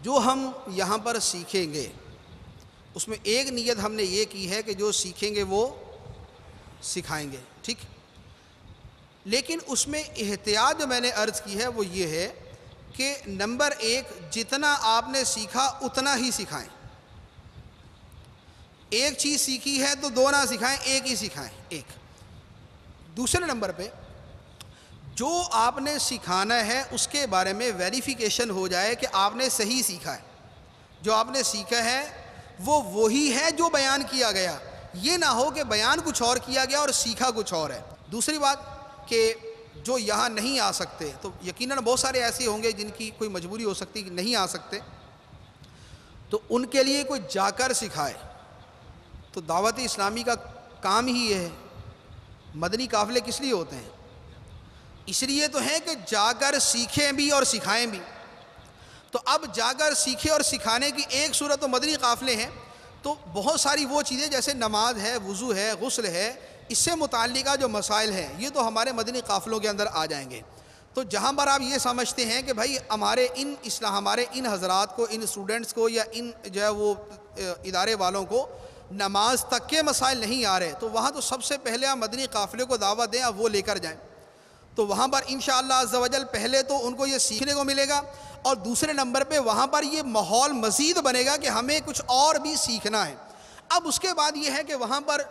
جو ہم یہاں پر سیکھیں گے، اس میں ایک نیت ہم نے یہ کی ہے کہ جو سیکھیں گے وہ سکھائیں گے، ٹھیک؟ لیکن اس میں احتیاط جو میں نے عرض کی ہے وہ یہ ہے کہ نمبر ایک، جتنا آپ نے سیکھا اتنا ہی سکھائیں۔ ایک چیز سیکھی ہے تو دو نہ سکھائیں، ایک ہی سکھائیں، ایک۔ دوسرے نمبر پہ جو آپ نے سکھانا ہے، اس کے بارے میں ویریفیکیشن ہو جائے کہ آپ نے صحیح سیکھا ہے۔ جو آپ نے سیکھا ہے، وہ وہی ہے جو بیان کیا گیا۔ یہ نہ ہو کہ بیان کچھ اور کیا گیا اور سیکھا کچھ اور ہے۔ دوسری بات کہ جو یہاں نہیں آ سکتے، تو یقیناً بہت سارے ایسے ہوں گے جن کی کوئی مجبوری ہو سکتی کہ نہیں آ سکتے۔ تو ان کے لیے کوئی جا کر سکھائے۔ تو دعوت اسلامی کا کام ہی یہ ہے۔ مدنی قافلے کس لیے ہوتے ہیں؟ اس لیے تو ہیں کہ جا کر سیکھیں بھی اور سکھائیں بھی۔ تو اب جا کر سیکھے اور سکھانے کی ایک صورت تو مدنی قافلے ہیں، تو بہت ساری وہ چیزیں جیسے نماز ہے، وضو ہے، غسل ہے، اس سے متعلقہ جو مسائل ہیں، یہ تو ہمارے مدنی قافلوں کے اندر آ جائیں گے۔ تو جہاں پر آپ یہ سمجھتے ہیں کہ بھائی ہمارے ان اصلاح ہمارے ان حضرات کو، ان اسٹوڈنٹس کو یا ان جو ہے وہ ادارے والوں کو نماز تک کے مسائل نہیں آ رہے، تو وہاں تو سب سے پہلے آپ مدنی قافلے کو دعوت دیں، آپ وہ لے کر جائیں۔ تو وہاں پر انشاءاللہ عز و جل پہلے تو ان کو یہ سیکھنے کو ملے گا اور دوسرے نمبر پہ وہاں پر یہ ماحول مزید بنے گا کہ ہمیں کچھ اور بھی سیکھنا ہے۔ اب اس کے بعد یہ ہے کہ وہاں پر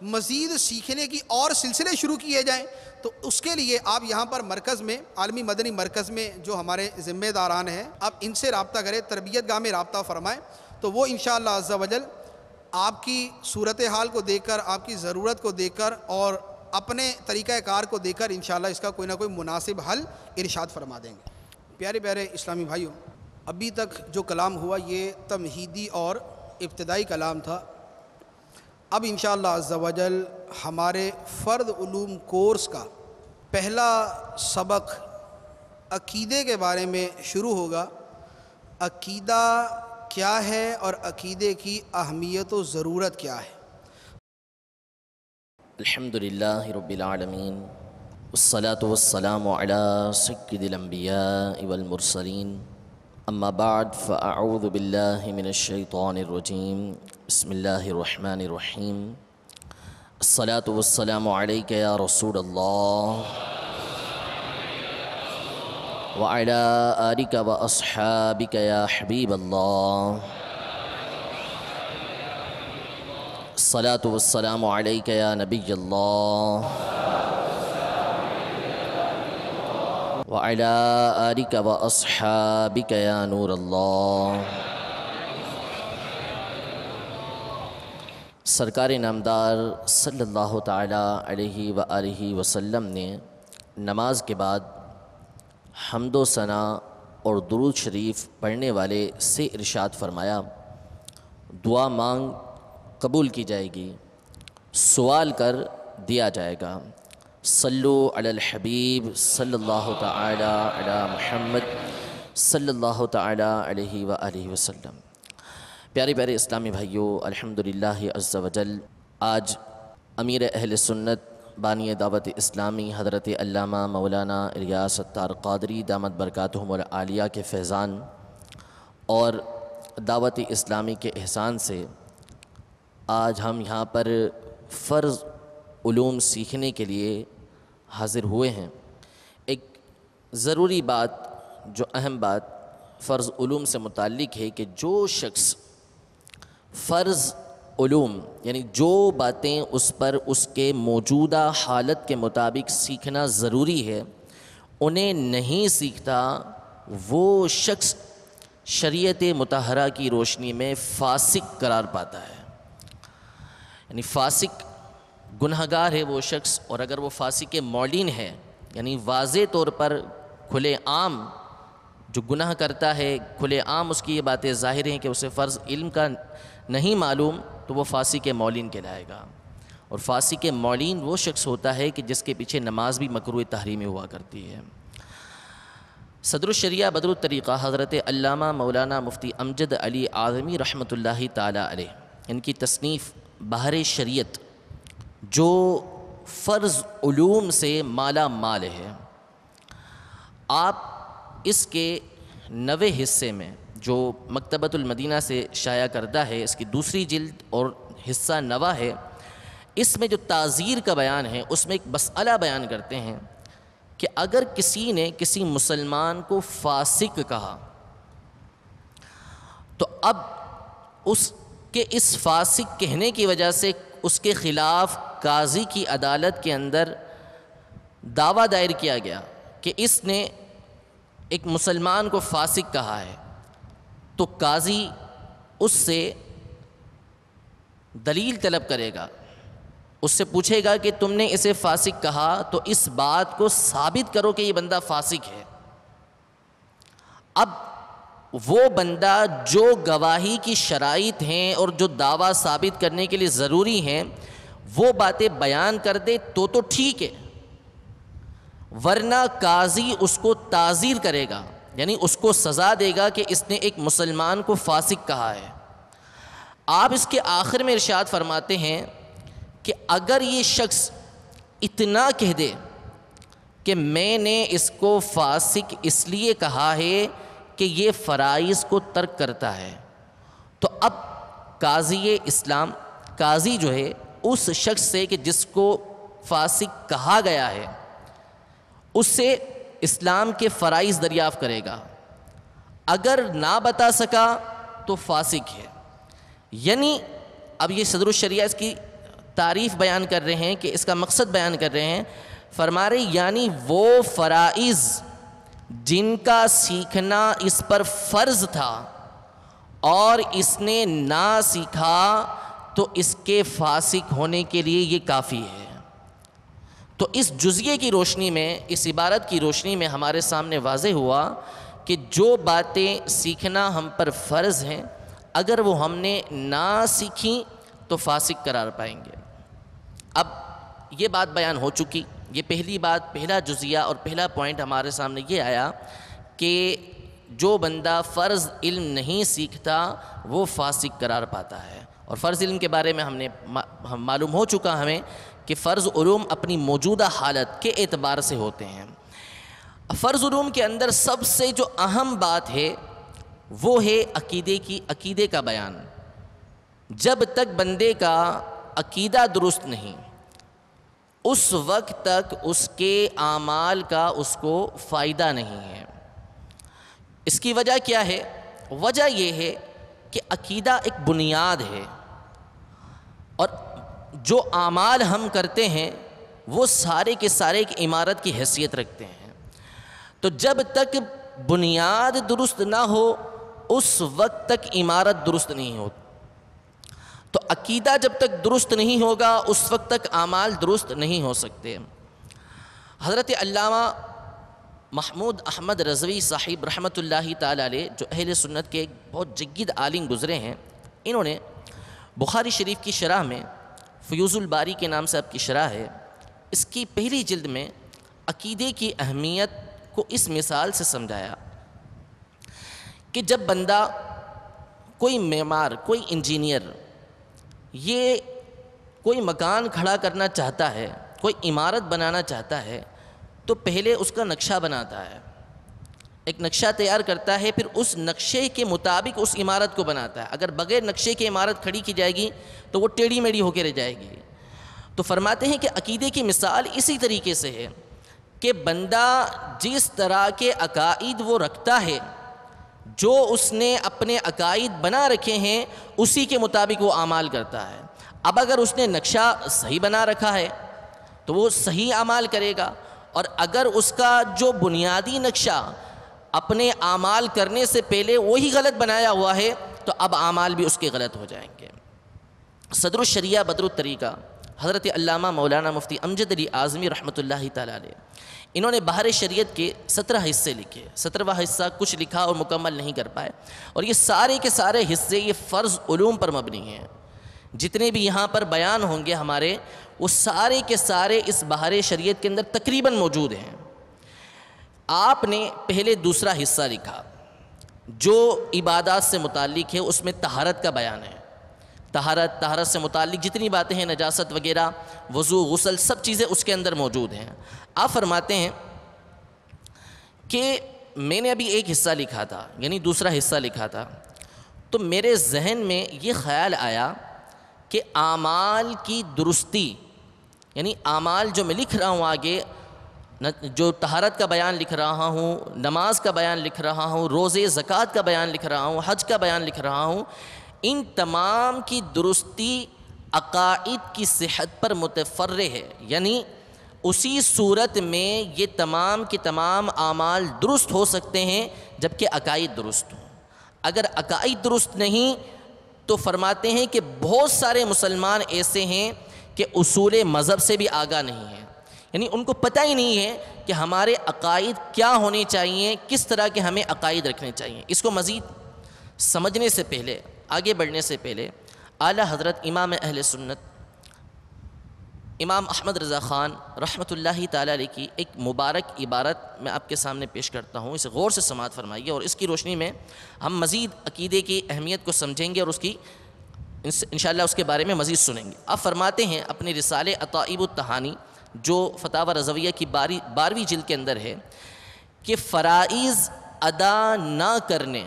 مزید سیکھنے کی اور سلسلے شروع کیے جائیں۔ تو اس کے لیے آپ یہاں پر مرکز میں، عالمی مدنی مرکز میں جو ہمارے ذمہ داران ہیں، آپ ان سے رابطہ کریں، تربیت گاہ میں رابطہ فرمائیں۔ تو وہ انشاءاللہ عز و جل آپ کی صورتحال کو دیکھ کر، آپ کی ضرورت کو دیکھ کر اور اپنے طریقہ کار کو دیکھ کر انشاءاللہ اس کا کوئی نہ کوئی مناسب حل ارشاد فرما دیں گے۔ پیارے پیارے اسلامی بھائیوں، ابھی تک جو کلام ہوا یہ تمہیدی اور ابتدائی کلام تھا۔ اب انشاءاللہ عز و جل ہمارے فرد علوم کورس کا پہلا سبق عقیدے کے بارے میں شروع ہوگا۔ عقیدہ کیا ہے اور عقیدے کی اہمیت و ضرورت کیا ہے؟ الحمد لله رب العالمين والصلاة والسلام على سيد الأنبياء والمرسلين. أما بعد فأعوذ بالله من الشيطان الرجيم. بسم الله الرحمن الرحيم. الصلاة والسلام عليك يا رسول الله. وعلى آلك وأصحابك يا حبيب الله. الصلاة والسلام عليك يا نبي الله. وعلى آلك وأصحابك يا نور الله. سرکار نامدار صلی اللہ تعالیٰ علیہ وآلہ وسلم نے نماز کے بعد حمد و ثنا اور درود شریف پڑھنے والے سے ارشاد فرمایا، دعا مانگ قبول کی جائے گی، سوال کر دیا جائے گا۔ صلو علی الحبیب صلی اللہ تعالی علی محمد صلی اللہ تعالی علیہ وآلہ وسلم۔ پیارے پیارے اسلامی بھائیوں الحمدللہ عز و جل، آج امیر اہل سنت بانی دعوت اسلامی حضرت علامہ مولانا الیاس ستار قادری دامت برکاتہم العالیہ کے فیضان اور دعوت اسلامی کے احسان سے آج ہم یہاں پر فرض علوم سیکھنے کے لیے حاضر ہوئے ہیں۔ ایک ضروری بات، جو اہم بات فرض علوم سے متعلق ہے کہ جو شخص فرض علوم یعنی جو باتیں اس پر اس کے موجودہ حالت کے مطابق سیکھنا ضروری ہے، انہیں نہیں سیکھتا وہ شخص شریعت متحرہ کی روشنی میں فاسق قرار پاتا ہے۔ یعنی فاسق گناہ گار ہے وہ شخص اور اگر وہ فاسق مولین ہے یعنی واضح طور پر کھلے عام جو گناہ کرتا ہے، کھلے عام اس کی یہ باتیں ظاہر ہیں کہ اسے فرض علم کا نہیں معلوم، تو وہ فاسی کے مولین کہلائے گا۔ اور فاسی کے مولین وہ شخص ہوتا ہے کہ جس کے پیچھے نماز بھی مکروع تحریمی ہوا کرتی ہے۔ صدر الشریعہ بدر الطریقہ حضرت علامہ مولانا مفتی امجد علی اعظمی رحمۃ اللہ تعالیٰ علیہ، ان کی تصنیف بہر شریعت جو فرض علوم سے مالا مال ہے، آپ اس کے نوے حصے میں جو مکتبۃ المدینہ سے شائع کردہ ہے، اس کی دوسری جلد اور حصہ نوا ہے، اس میں جو تعزیر کا بیان ہے، اس میں ایک مسئلہ بیان کرتے ہیں کہ اگر کسی نے کسی مسلمان کو فاسق کہا، تو اب اس کے اس فاسق کہنے کی وجہ سے اس کے خلاف قاضی کی عدالت کے اندر دعویٰ دائر کیا گیا کہ اس نے ایک مسلمان کو فاسق کہا ہے۔ تو قاضی اس سے دلیل طلب کرے گا۔ اس سے پوچھے گا کہ تم نے اسے فاسق کہا تو اس بات کو ثابت کرو کہ یہ بندہ فاسق ہے۔ اب وہ بندہ جو گواہی کی شرائط ہیں اور جو دعویٰ ثابت کرنے کے لیے ضروری ہیں، وہ باتیں بیان کر دے تو تو ٹھیک ہے۔ ورنہ قاضی اس کو تعزیر کرے گا یعنی اس کو سزا دے گا کہ اس نے ایک مسلمان کو فاسق کہا ہے۔ آپ اس کے آخر میں ارشاد فرماتے ہیں کہ اگر یہ شخص اتنا کہہ دے کہ میں نے اس کو فاسق اس لیے کہا ہے کہ یہ فرائض کو ترک کرتا ہے، تو اب قاضی اسلام، قاضی جو ہے، اس شخص سے کہ جس کو فاسق کہا گیا ہے، اس سے اسلام کے فرائض دریافت کرے گا۔ اگر نہ بتا سکا تو فاسق ہے۔ یعنی اب یہ صدر الشریعہ اس کی تعریف بیان کر رہے ہیں کہ اس کا مقصد بیان کر رہے ہیں۔ فرما رہے یعنی وہ فرائض جن کا سیکھنا اس پر فرض تھا اور اس نے نہ سیکھا تو اس کے فاسق ہونے کے لیے یہ کافی ہے۔ تو اس جزیے کی روشنی میں، اس عبارت کی روشنی میں ہمارے سامنے واضح ہوا کہ جو باتیں سیکھنا ہم پر فرض ہیں، اگر وہ ہم نے نہ سیکھیں تو فاسق قرار پائیں گے۔ اب یہ بات بیان ہو چکی۔ یہ پہلی بات، پہلا جزیہ اور پہلا پوائنٹ ہمارے سامنے یہ آیا کہ جو بندہ فرض علم نہیں سیکھتا، وہ فاسق قرار پاتا ہے۔ اور فرض علم کے بارے میں ہم نے معلوم ہو چکا ہمیں کہ فرض علوم اپنی موجودہ حالت کے اعتبار سے ہوتے ہیں۔ فرض علوم کے اندر سب سے جو اہم بات ہے، وہ ہے عقیدے کی، عقیدے کا بیان۔ جب تک بندے کا عقیدہ درست نہیں اس وقت تک اس کے اعمال کا اس کو فائدہ نہیں ہے۔ اس کی وجہ کیا ہے؟ وجہ یہ ہے کہ عقیدہ ایک بنیاد ہے۔ اور جو اعمال ہم کرتے ہیں، وہ سارے کے سارے ایک عمارت کی حیثیت رکھتے ہیں۔ تو جب تک بنیاد درست نہ ہو، اس وقت تک عمارت درست نہیں ہوتی۔ تو عقیدہ جب تک درست نہیں ہوگا، اس وقت تک اعمال درست نہیں ہو سکتے۔ حضرت علامہ محمود احمد رضوی صاحب رحمۃ اللہ تعالی علیہ، جو اہل سنت کے ایک بہت جگید عالم گزرے ہیں، انہوں نے بخاری شریف کی شرح میں فیوز الباری کے نام سے اب کی شرح ہے، اس کی پہلی جلد میں عقیدے کی اہمیت کو اس مثال سے سمجھایا کہ جب بندہ کوئی معمار، کوئی انجینئر یہ کوئی مکان کھڑا کرنا چاہتا ہے، کوئی عمارت بنانا چاہتا ہے، تو پہلے اس کا نقشہ بناتا ہے۔ ایک نقشہ تیار کرتا ہے، پھر اس نقشے کے مطابق اس عمارت کو بناتا ہے۔ اگر بغیر نقشے کی عمارت کھڑی کی جائے گی، تو وہ ٹیڑھی میڑھی ہو کے رہ جائے گی۔ تو فرماتے ہیں کہ عقیدے کی مثال اسی طریقے سے ہے کہ بندہ جس طرح کے عقائد وہ رکھتا ہے جو اس نے اپنے عقائد بنا رکھے ہیں، اسی کے مطابق وہ اعمال کرتا ہے۔ اب اگر اس نے نقشہ صحیح بنا رکھا ہے، تو وہ صحیح اعمال کرے گا۔ اور اگر اس کا جو بنیادی نقشہ اپنے اعمال کرنے سے پہلے وہی غلط بنایا ہوا ہے، تو اب اعمال بھی اس کے غلط ہو جائیں گے۔ صدر الشریعہ بدر الطریقہ، حضرت علامہ مولانا مفتی امجد علی اعظمی رحمۃ اللہ تعالیٰ علیہ انہوں نے بہر شریعت کے سترہ حصے لکھے۔ سترواں حصہ کچھ لکھا اور مکمل نہیں کر پائے۔ اور یہ سارے کے سارے حصے یہ فرض علوم پر مبنی ہیں۔ جتنے بھی یہاں پر بیان ہوں گے ہمارے، وہ سارے کے سارے اس بہار شریعت کے اندر تقریباً موجود ہیں۔ آپ نے پہلے دوسرا حصہ لکھا۔ جو عبادات سے متعلق ہے، اس میں تہارت کا بیان ہے۔ تہارت تہارت سے متعلق جتنی باتیں ہیں، نجاست وغیرہ، وضو، غسل، سب چیزیں اس کے اندر موجود ہیں۔ آپ فرماتے ہیں کہ میں نے ابھی ایک حصہ لکھا تھا یعنی دوسرا حصہ لکھا تھا۔ تو میرے ذہن میں یہ خیال آیا کہ اعمال کی درستی یعنی اعمال جو میں لکھ رہا ہوں آگے جو تہارت کا بیان لکھ رہا ہوں، نماز کا بیان لکھ رہا ہوں، روزے، زکوٰۃ کا بیان لکھ رہا ہوں، حج کا بیان لکھ رہا ہوں ان تمام کی درستی عقائد کی صحت پر متفر ہے۔ یعنی اسی صورت میں یہ تمام کے تمام اعمال درست ہو سکتے ہیں جبکہ عقائد درست ہوں۔ اگر عقائد درست نہیں، تو فرماتے ہیں کہ بہت سارے مسلمان ایسے ہیں کہ اصول مذہب سے بھی آگاہ نہیں ہیں۔ یعنی ان کو پتہ ہی نہیں ہے کہ ہمارے عقائد کیا ہونے چاہیے کس طرح کے ہمیں عقائد رکھنے چاہیے اس کو مزید سمجھنے سے پہلے آگے بڑھنے سے پہلے اعلیٰ حضرت امام اہل سنت، امام احمد رضا خان رحمۃ اللہ تعالیٰ علیہ کی ایک مبارک عبارت میں آپ کے سامنے پیش کرتا ہوں۔ اسے غور سے سماعت فرمائیے اور اس کی روشنی میں ہم مزید عقیدے کی اہمیت کو سمجھیں گے اور اس کی انشاءاللہ اس کے بارے میں مزید سنیں گے۔ آپ فرماتے ہیں اپنے رسالے عطائب التحانی، جو فتح رضویہ کی باری بارہویں جلد کے اندر ہے کہ فرائض ادا نہ کرنے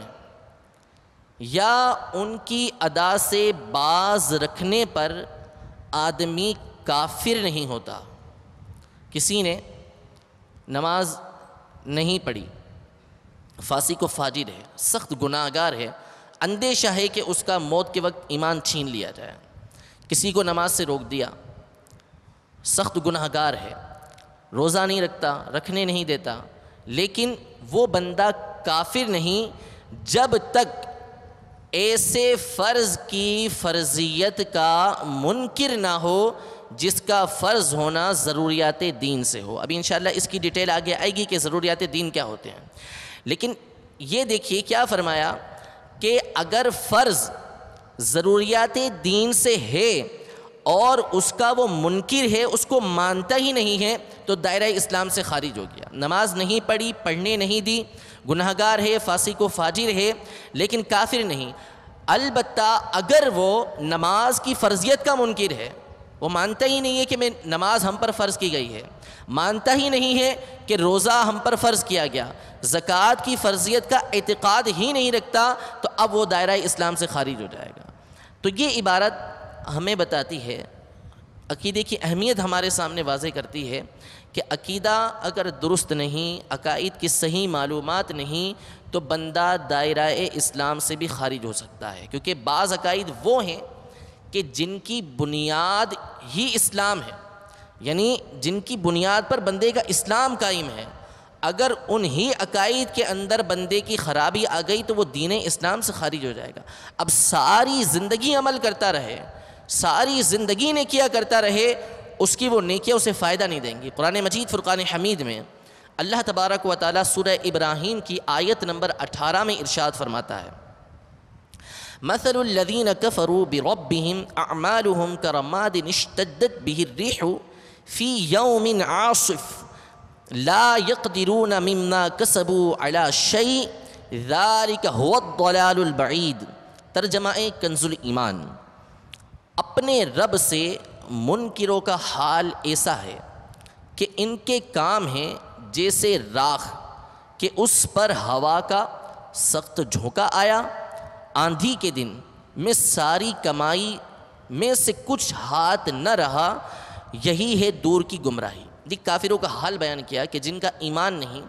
یا ان کی ادا سے باز رکھنے پر آدمی کافر نہیں ہوتا۔ کسی نے نماز نہیں پڑھی فاسی کو فاجر ہے، سخت گناہ گار ہے، اندیشہ ہے کہ اس کا موت کے وقت ایمان چھین لیا جائے۔ کسی کو نماز سے روک دیا، سخت گناہ گار ہے، روزہ نہیں رکھتا، رکھنے نہیں دیتا، لیکن وہ بندہ کافر نہیں جب تک ایسے فرض کی فرضیت کا منکر نہ ہو جس کا فرض ہونا ضروریات دین سے ہو۔ ابھی انشاءاللہ اس کی ڈیٹیل آگے آئے گی کہ ضروریات دین کیا ہوتے ہیں۔ لیکن یہ دیکھیے کیا فرمایا کہ اگر فرض ضروریات دین سے ہے اور اس کا وہ منکر ہے، اس کو مانتا ہی نہیں ہے، تو دائرہ اسلام سے خارج ہو گیا۔ نماز نہیں پڑھی، پڑھنے نہیں دی گناہ گار ہے، فاسق و فاجر ہے، لیکن کافر نہیں۔ البتہ اگر وہ نماز کی فرضیت کا منکر ہے، وہ مانتا ہی نہیں ہے کہ میں نماز ہم پر فرض کی گئی ہے۔ مانتا ہی نہیں ہے کہ روزہ ہم پر فرض کیا گیا۔ زکوٰۃ کی فرضیت کا اعتقاد ہی نہیں رکھتا تو اب وہ دائرہ اسلام سے خارج ہو جائے گا۔ تو یہ عبارت ہمیں بتاتی ہے، عقیدے کی اہمیت ہمارے سامنے واضح کرتی ہے۔ کہ عقیدہ اگر درست نہیں، عقائد کی صحیح معلومات نہیں، تو بندہ دائرہ اسلام سے بھی خارج ہو سکتا ہے۔ کیونکہ بعض عقائد وہ ہیں کہ جن کی بنیاد ہی اسلام ہے۔ یعنی جن کی بنیاد پر بندے کا اسلام قائم ہے۔ اگر انہی عقائد کے اندر بندے کی خرابی آ گئی تو وہ دین اسلام سے خارج ہو جائے گا۔ اب ساری زندگی عمل کرتا رہے، ساری زندگی نے کیا کرتا رہے اس کی وہ نیکیاں اسے فائدہ نہیں دیں گی۔ قرآن مجید فرقان حمید میں اللہ تبارک و تعالیٰ سورہ ابراہیم کی آیت نمبر اٹھارہ میں ارشاد فرماتا ہے۔ مثل الذين كفروا بربهم اعمالهم كرماد اشتدت به الريح في يوم عاصف لا يقدرون مما كسبوا على شيء ذلك هو الضلال البعيد۔ ترجمہ کنز ایمان اپنے رب سے منکروں کا حال ایسا ہے کہ ان کے کام ہیں جیسے راکھ کہ اس پر ہوا کا سخت جھونکا آیا، آندھی کے دن میں ساری کمائی میں سے کچھ ہاتھ نہ رہا، یہی ہے دور کی گمراہی۔ دیکھ کافروں کا حال بیان کیا کہ جن کا ایمان نہیں،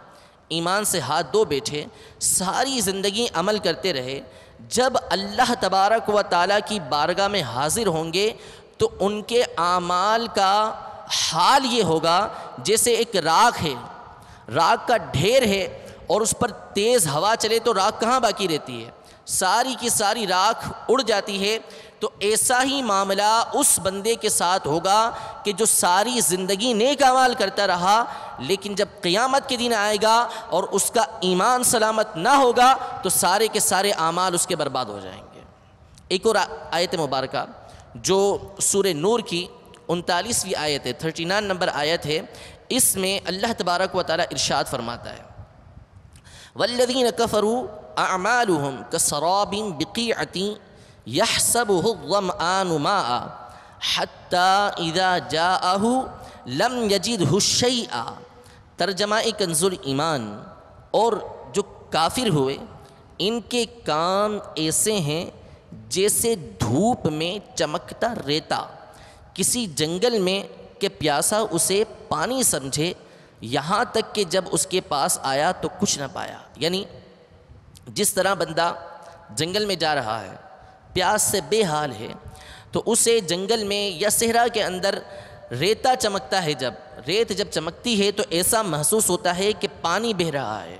ایمان سے ہاتھ دو بیٹھے، ساری زندگی عمل کرتے رہے، جب اللہ تبارک و تعالیٰ کی بارگاہ میں حاضر ہوں گے تو ان کے اعمال کا حال یہ ہوگا جیسے ایک راکھ ہے۔ راکھ کا ڈھیر ہے اور اس پر تیز ہوا چلے تو راکھ کہاں باقی رہتی ہے؟ ساری کی ساری راکھ اڑ جاتی ہے۔ تو ایسا ہی معاملہ اس بندے کے ساتھ ہوگا کہ جو ساری زندگی نیک عمال کرتا رہا، لیکن جب قیامت کے دن آئے گا اور اس کا ایمان سلامت نہ ہوگا، تو سارے کے سارے اعمال اس کے برباد ہو جائیں گے۔ ایک اور آیت مبارکہ۔ جو سور نور کی انتالیسویں آیت ہے، تھرٹی نائن نمبر آیت ہے، اس میں اللہ تبارک و تعالیٰ ارشاد فرماتا ہے۔ والذین کفروا اعمالهم كسراب بقيعة يحسبه الظمآن ماء حتى اذا جاءه لم يجده الشيء ترجمہ کنز ایمان۔ اور جو کافر ہوئے، ان کے کام ایسے ہیں جیسے دھوپ میں چمکتا ریتا، کسی جنگل میں کہ پیاسا اسے پانی سمجھے، یہاں تک کہ جب اس کے پاس آیا تو کچھ نہ پایا۔ یعنی جس طرح بندہ جنگل میں جا رہا ہے، پیاس سے بے حال ہے، تو اسے جنگل میں یا صحرا کے اندر ریتا چمکتا ہے۔ جب ریت جب چمکتی ہے تو ایسا محسوس ہوتا ہے کہ پانی بہہ رہا ہے۔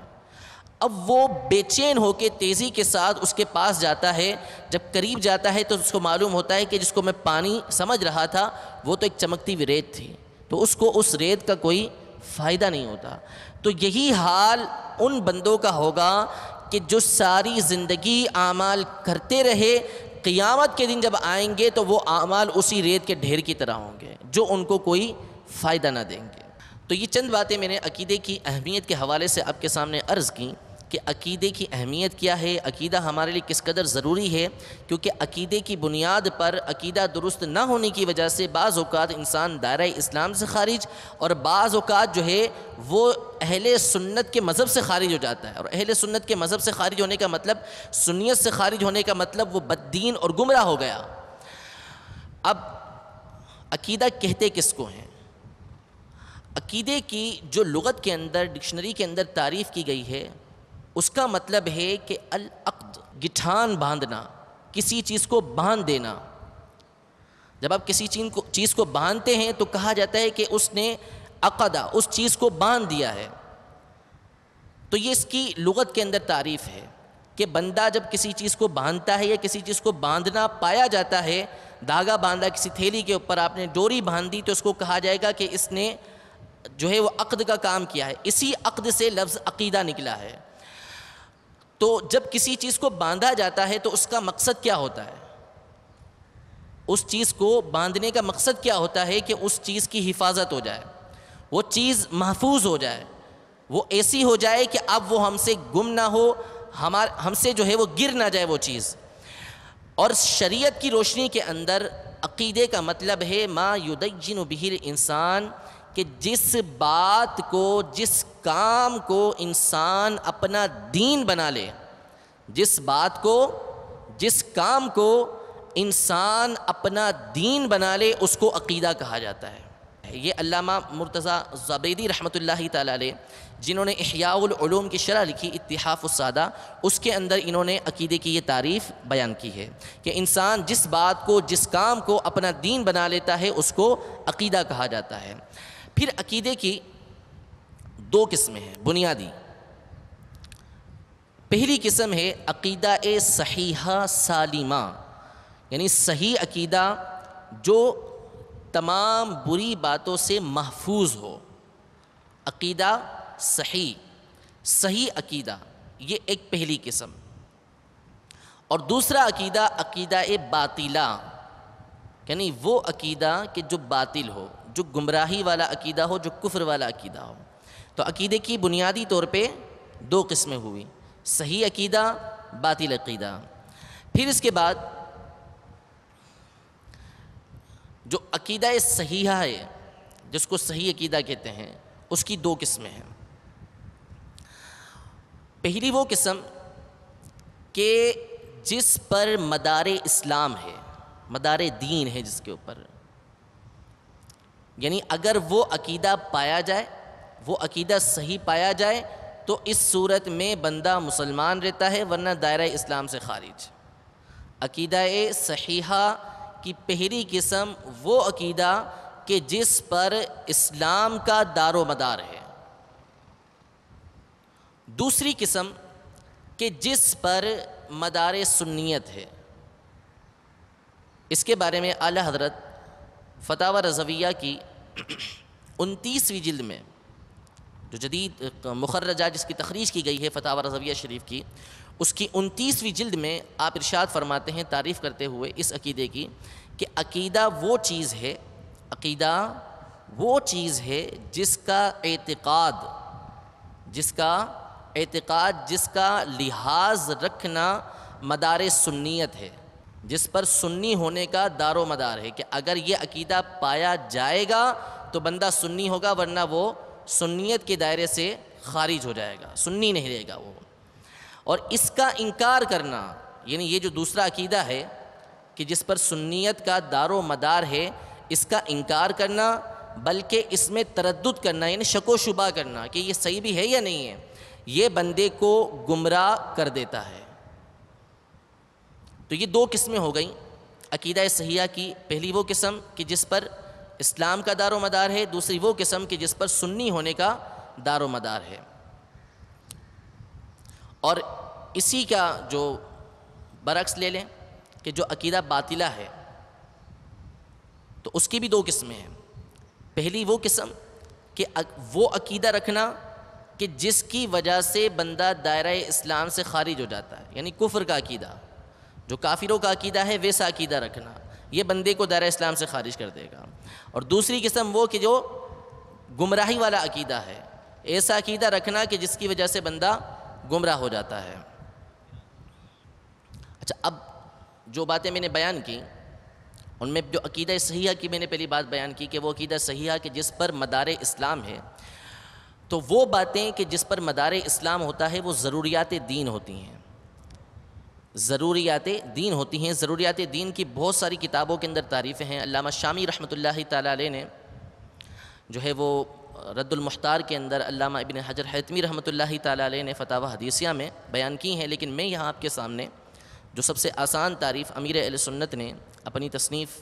اب وہ بے چین ہو کے تیزی کے ساتھ اس کے پاس جاتا ہے۔ جب قریب جاتا ہے تو اس کو معلوم ہوتا ہے کہ جس کو میں پانی سمجھ رہا تھا، وہ تو ایک چمکتی ہوئی ریت تھی۔ تو اس کو اس ریت کا کوئی فائدہ نہیں ہوتا۔ تو یہی حال ان بندوں کا ہوگا کہ جو ساری زندگی اعمال کرتے رہے، قیامت کے دن جب آئیں گے تو وہ اعمال اسی ریت کے ڈھیر کی طرح ہوں گے، جو ان کو کوئی فائدہ نہ دیں گے۔ تو یہ چند باتیں میں نے عقیدے کی اہمیت کے حوالے سے آپ کے سامنے عرض کیں کہ عقیدے کی اہمیت کیا ہے، عقیدہ ہمارے لیے کس قدر ضروری ہے؟ کیونکہ عقیدے کی بنیاد پر عقیدہ درست نہ ہونے کی وجہ سے بعض اوقات انسان دائرہ اسلام سے خارج اور بعض اوقات جو ہے وہ اہل سنت کے مذہب سے خارج ہو جاتا ہے۔ اور اہل سنت کے مذہب سے خارج ہونے کا مطلب سنیت سے خارج ہونے کا مطلب وہ بددین اور گمراہ ہو گیا۔ اب عقیدہ کہتے کس کو ہیں؟ عقیدے کی جو لغت کے اندر، ڈکشنری کے اندر تعریف کی گئی ہے اس کا مطلب ہے کہ العقد، گٹھان باندھنا، کسی چیز کو باندھ دینا۔ جب آپ کسی چیز کو چیز کو باندھتے ہیں تو کہا جاتا ہے کہ اس نے عقدہ، اس چیز کو باندھ دیا ہے۔ تو یہ اس کی لغت کے اندر تعریف ہے کہ بندہ جب کسی چیز کو باندھتا ہے یا کسی چیز کو باندھنا پایا جاتا ہے دھاگا باندھا کسی تھیلی کے اوپر آپ نے ڈوری باندھی تو اس کو کہا جائے گا کہ اس نے جو ہے وہ عقد کا کام کیا ہے۔ اسی عقد سے لفظ عقیدہ نکلا ہے۔ تو جب کسی چیز کو باندھا جاتا ہے تو اس کا مقصد کیا ہوتا ہے؟ اس چیز کو باندھنے کا مقصد کیا ہوتا ہے کہ اس چیز کی حفاظت ہو جائے، وہ چیز محفوظ ہو جائے، وہ ایسی ہو جائے کہ اب وہ ہم سے گم نہ ہو، ہمار، ہم سے جو ہے وہ گر نہ جائے وہ چیز۔ اور شریعت کی روشنی کے اندر عقیدے کا مطلب ہے ما یدین بہر انسان کہ جس بات کو، جس کام کو انسان اپنا دین بنا لے، جس بات کو، جس کام کو انسان اپنا دین بنا لے، اس کو عقیدہ کہا جاتا ہے۔ یہ علامہ مرتضیٰ زبیدی رحمۃ اللہ تعالیٰ علیہ، جنہوں نے احیاء العلوم کی شرح لکھی، اتحاف السادہ، اس کے اندر انہوں نے عقیدے کی یہ تعریف بیان کی ہے کہ انسان جس بات کو، جس کام کو اپنا دین بنا لیتا ہے، اس کو عقیدہ کہا جاتا ہے۔ پھر عقیدے کی دو قسمیں ہیں، بنیادی۔ پہلی قسم ہے عقیدہ صحیحہ سالمہ یعنی صحیح عقیدہ جو تمام بری باتوں سے محفوظ ہو۔ عقیدہ صحیح صحیح عقیدہ، یہ ایک پہلی قسم۔ اور دوسرا عقیدہ عقیدہ باطلہ یعنی وہ عقیدہ کہ جو باطل ہو۔ جو گمراہی والا عقیدہ ہو، جو کفر والا عقیدہ ہو۔ تو عقیدے کی بنیادی طور پہ دو قسمیں ہوئی۔ صحیح عقیدہ، باطل عقیدہ۔ پھر اس کے بعد جو عقیدہ صحیحہ ہے، جس کو صحیح عقیدہ کہتے ہیں، اس کی دو قسمیں ہیں۔ پہلی وہ قسم کہ جس پر مدار اسلام ہے، مدار دین ہے جس کے اوپر۔ یعنی اگر وہ عقیدہ پایا جائے، وہ عقیدہ صحیح پایا جائے، تو اس صورت میں بندہ مسلمان رہتا ہے، ورنہ دائرہ اسلام سے خارج۔ عقیدہ صحیحہ کی پہلی قسم وہ عقیدہ کہ جس پر اسلام کا دار و مدار ہے۔ دوسری قسم کہ جس پر مدار سنیت ہے۔ اس کے بارے میں اعلیٰ حضرت فتح رضویہ کی انتیسویں جلد میں جو جدید مخرجہ جس کی تخریج کی گئی ہے فتح رضویہ شریف کی، اس کی انتیسویں جلد میں آپ ارشاد فرماتے ہیں تعریف کرتے ہوئے اس عقیدے کی کہ عقیدہ وہ چیز ہے، عقیدہ وہ چیز ہے جس کا اعتقاد، جس کا اعتقاد، جس کا لحاظ رکھنا مدار سنیت ہے۔ جس پر سنی ہونے کا دار و مدار ہے کہ اگر یہ عقیدہ پایا جائے گا تو بندہ سنی ہوگا ورنہ وہ سنیت کے دائرے سے خارج ہو جائے گا، سنی نہیں رہے گا وہ۔ اور اس کا انکار کرنا یعنی یہ جو دوسرا عقیدہ ہے کہ جس پر سنیت کا دار و مدار ہے، اس کا انکار کرنا، بلکہ اس میں تردد کرنا یعنی شک و شبہ کرنا کہ یہ صحیح بھی ہے یا نہیں ہے، یہ بندے کو گمراہ کر دیتا ہے۔ تو یہ دو قسمیں ہو گئیں۔ عقیدہ صحیحہ کی پہلی وہ قسم کہ جس پر اسلام کا دار و مدار ہے، دوسری وہ قسم کہ جس پر سنی ہونے کا دار و مدار ہے۔ اور اسی کا جو برعکس لے لیں کہ جو عقیدہ باطلہ ہے، تو اس کی بھی دو قسمیں ہیں۔ پہلی وہ قسم کہ وہ عقیدہ رکھنا کہ جس کی وجہ سے بندہ دائرہ اسلام سے خارج ہو جاتا ہے یعنی کفر کا عقیدہ۔ جو کافروں کا عقیدہ ہے، ویسا عقیدہ رکھنا۔ یہ بندے کو دائرہ اسلام سے خارج کر دے گا۔ اور دوسری قسم وہ کہ جو گمراہی والا عقیدہ ہے۔ ایسا عقیدہ رکھنا کہ جس کی وجہ سے بندہ گمراہ ہو جاتا ہے۔ اچھا اب جو باتیں میں نے بیان کی، ان میں جو عقیدہ صحیحہ کی میں نے پہلی بات بیان کی کہ وہ عقیدہ صحیحہ کہ جس پر مدار اسلام ہے۔ تو وہ باتیں کہ جس پر مدار اسلام ہوتا ہے، وہ ضروریات دین ہوتی ہیں۔ ضروریات دین ہوتی ہیں۔ ضروریات دین کی بہت ساری کتابوں کے اندر تعریفیں ہیں۔ علامہ شامی رحمۃ اللہ تعالیٰ علیہ نے جو ہے وہ رد المختار کے اندر علامہ ابن حجر حتمی رحمۃ اللہ تعالیٰ علیہ نے فتح حدیثیہ میں بیان کی ہیں۔ لیکن میں یہاں آپ کے سامنے جو سب سے آسان تعریف امیر علیہ سنت نے اپنی تصنیف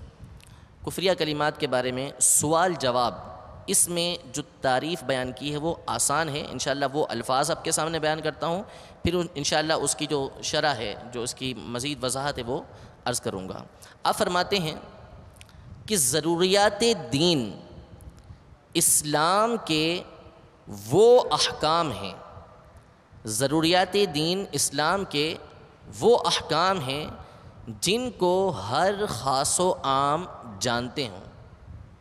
کفریہ کلمات کے بارے میں سوال جواب اس میں جو تعریف بیان کی ہے وہ آسان ہے۔ انشاءاللہ وہ الفاظ آپ کے سامنے بیان کرتا ہوں۔ پھر انشاءاللہ اس کی جو شرح ہے، جو اس کی مزید وضاحت ہے، وہ عرض کروں گا۔ آپ فرماتے ہیں کہ ضروریات دین اسلام کے وہ احکام ہیں۔ ضروریات دین اسلام کے وہ احکام ہیں جن کو ہر خاص و عام جانتے ہوں۔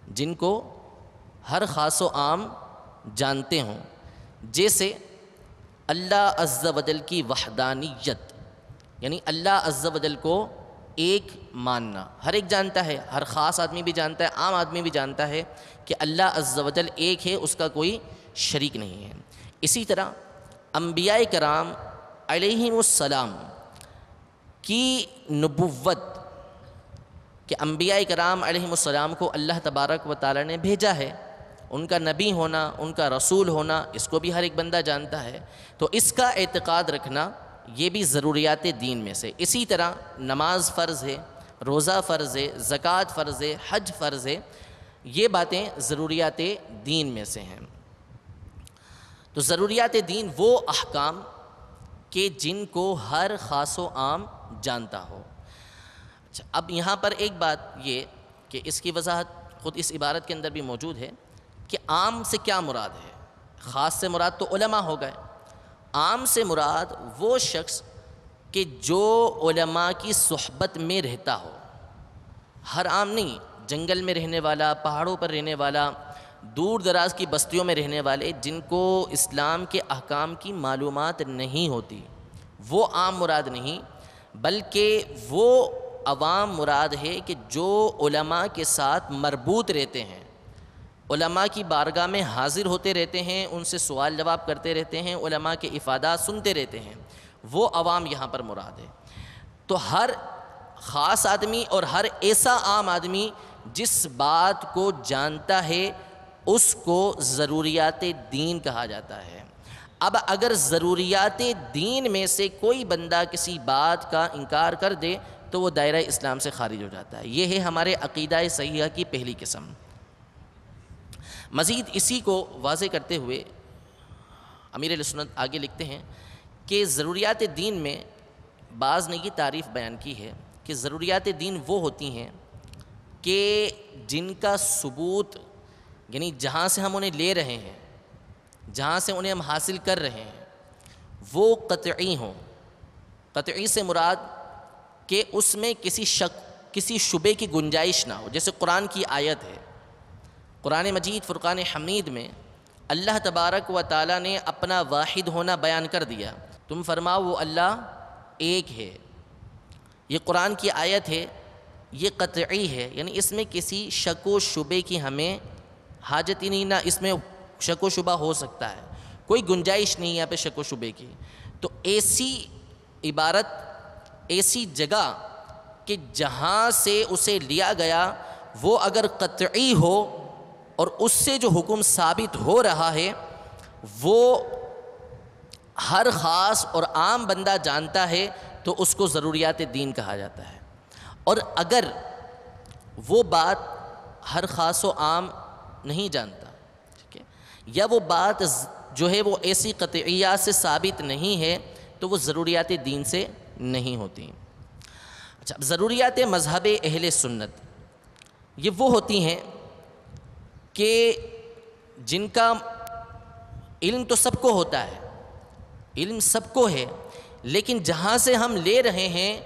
جن کو ہر خاص و عام جانتے ہوں۔ جیسے اللہ عز و جل کی وحدانیت یعنی اللہ عز و جل کو ایک ماننا۔ ہر ایک جانتا ہے، ہر خاص آدمی بھی جانتا ہے، عام آدمی بھی جانتا ہے کہ اللہ عز و جل ایک ہے، اس کا کوئی شریک نہیں ہے۔ اسی طرح انبیاء کرام علیہم السلام کی نبوت کہ انبیاء کرام علیہم السلام کو اللہ تبارک و تعالی نے بھیجا ہے۔ ان کا نبی ہونا، ان کا رسول ہونا، اس کو بھی ہر ایک بندہ جانتا ہے۔ تو اس کا اعتقاد رکھنا یہ بھی ضروریات دین میں سے۔ اسی طرح نماز فرض ہے، روزہ فرض ہے، زکوٰۃ فرض ہے، حج فرض ہے، یہ باتیں ضروریات دین میں سے ہیں۔ تو ضروریات دین وہ احکام کہ جن کو ہر خاص و عام جانتا ہو۔ اچھا اب یہاں پر ایک بات یہ کہ اس کی وضاحت خود اس عبارت کے اندر بھی موجود ہے۔ کہ عام سے کیا مراد ہے؟ خاص سے مراد تو علماء ہو گئے۔ عام سے مراد وہ شخص کہ جو علماء کی صحبت میں رہتا ہو۔ ہر عام نہیں، جنگل میں رہنے والا، پہاڑوں پر رہنے والا، دور دراز کی بستیوں میں رہنے والے، جن کو اسلام کے احکام کی معلومات نہیں ہوتی، وہ عام مراد نہیں، بلکہ وہ عوام مراد ہے کہ جو علماء کے ساتھ مربوط رہتے ہیں۔ علماء کی بارگاہ میں حاضر ہوتے رہتے ہیں، ان سے سوال جواب کرتے رہتے ہیں، علماء کے افادات سنتے رہتے ہیں۔ وہ عوام یہاں پر مراد ہے۔ تو ہر خاص آدمی اور ہر ایسا عام آدمی جس بات کو جانتا ہے، اس کو ضروریات دین کہا جاتا ہے۔ اب اگر ضروریات دین میں سے کوئی بندہ کسی بات کا انکار کر دے، تو وہ دائرہ اسلام سے خارج ہو جاتا ہے۔ یہ ہے ہمارے عقیدہ صحیحہ کی پہلی قسم۔ مزید اسی کو واضح کرتے ہوئے امیر السنت آگے لکھتے ہیں کہ ضروریات دین میں بعض نے یہ تعریف بیان کی ہے کہ ضروریات دین وہ ہوتی ہیں کہ جن کا ثبوت یعنی جہاں سے ہم انہیں لے رہے ہیں، جہاں سے انہیں ہم حاصل کر رہے ہیں، وہ قطعی ہوں۔ قطعی سے مراد کہ اس میں کسی شک، کسی شبے کی گنجائش نہ ہو، جیسے قرآن کی آیت ہے۔ قرآن مجید، فرقان حمید میں اللہ تبارک و تعالیٰ نے اپنا واحد ہونا بیان کر دیا۔ تم فرماؤ، وہ اللہ ایک ہے۔ یہ قرآن کی آیت ہے، یہ قطعی ہے۔ یعنی اس میں کسی شک و شبے کی ہمیں حاجت ہی نہیں، نہ اس میں شک و شبہ ہو سکتا ہے۔ کوئی گنجائش نہیں یہاں پہ شک و شبے کی۔ تو ایسی عبارت، ایسی جگہ کہ جہاں سے اسے لیا گیا، وہ اگر قطعی ہو اور اس سے جو حکم ثابت ہو رہا ہے، وہ ہر خاص اور عام بندہ جانتا ہے، تو اس کو ضروریات دین کہا جاتا ہے۔ اور اگر وہ بات ہر خاص و عام نہیں جانتا، ٹھیک ہے، یا وہ بات جو ہے وہ ایسی قطعیات سے ثابت نہیں ہے، تو وہ ضروریات دین سے نہیں ہوتی۔ اچھا ضروریات مذہب اہل سنت، یہ وہ ہوتی ہیں کہ جن کا علم تو سب کو ہوتا ہے، علم سب کو ہے، لیکن جہاں سے ہم لے رہے ہیں،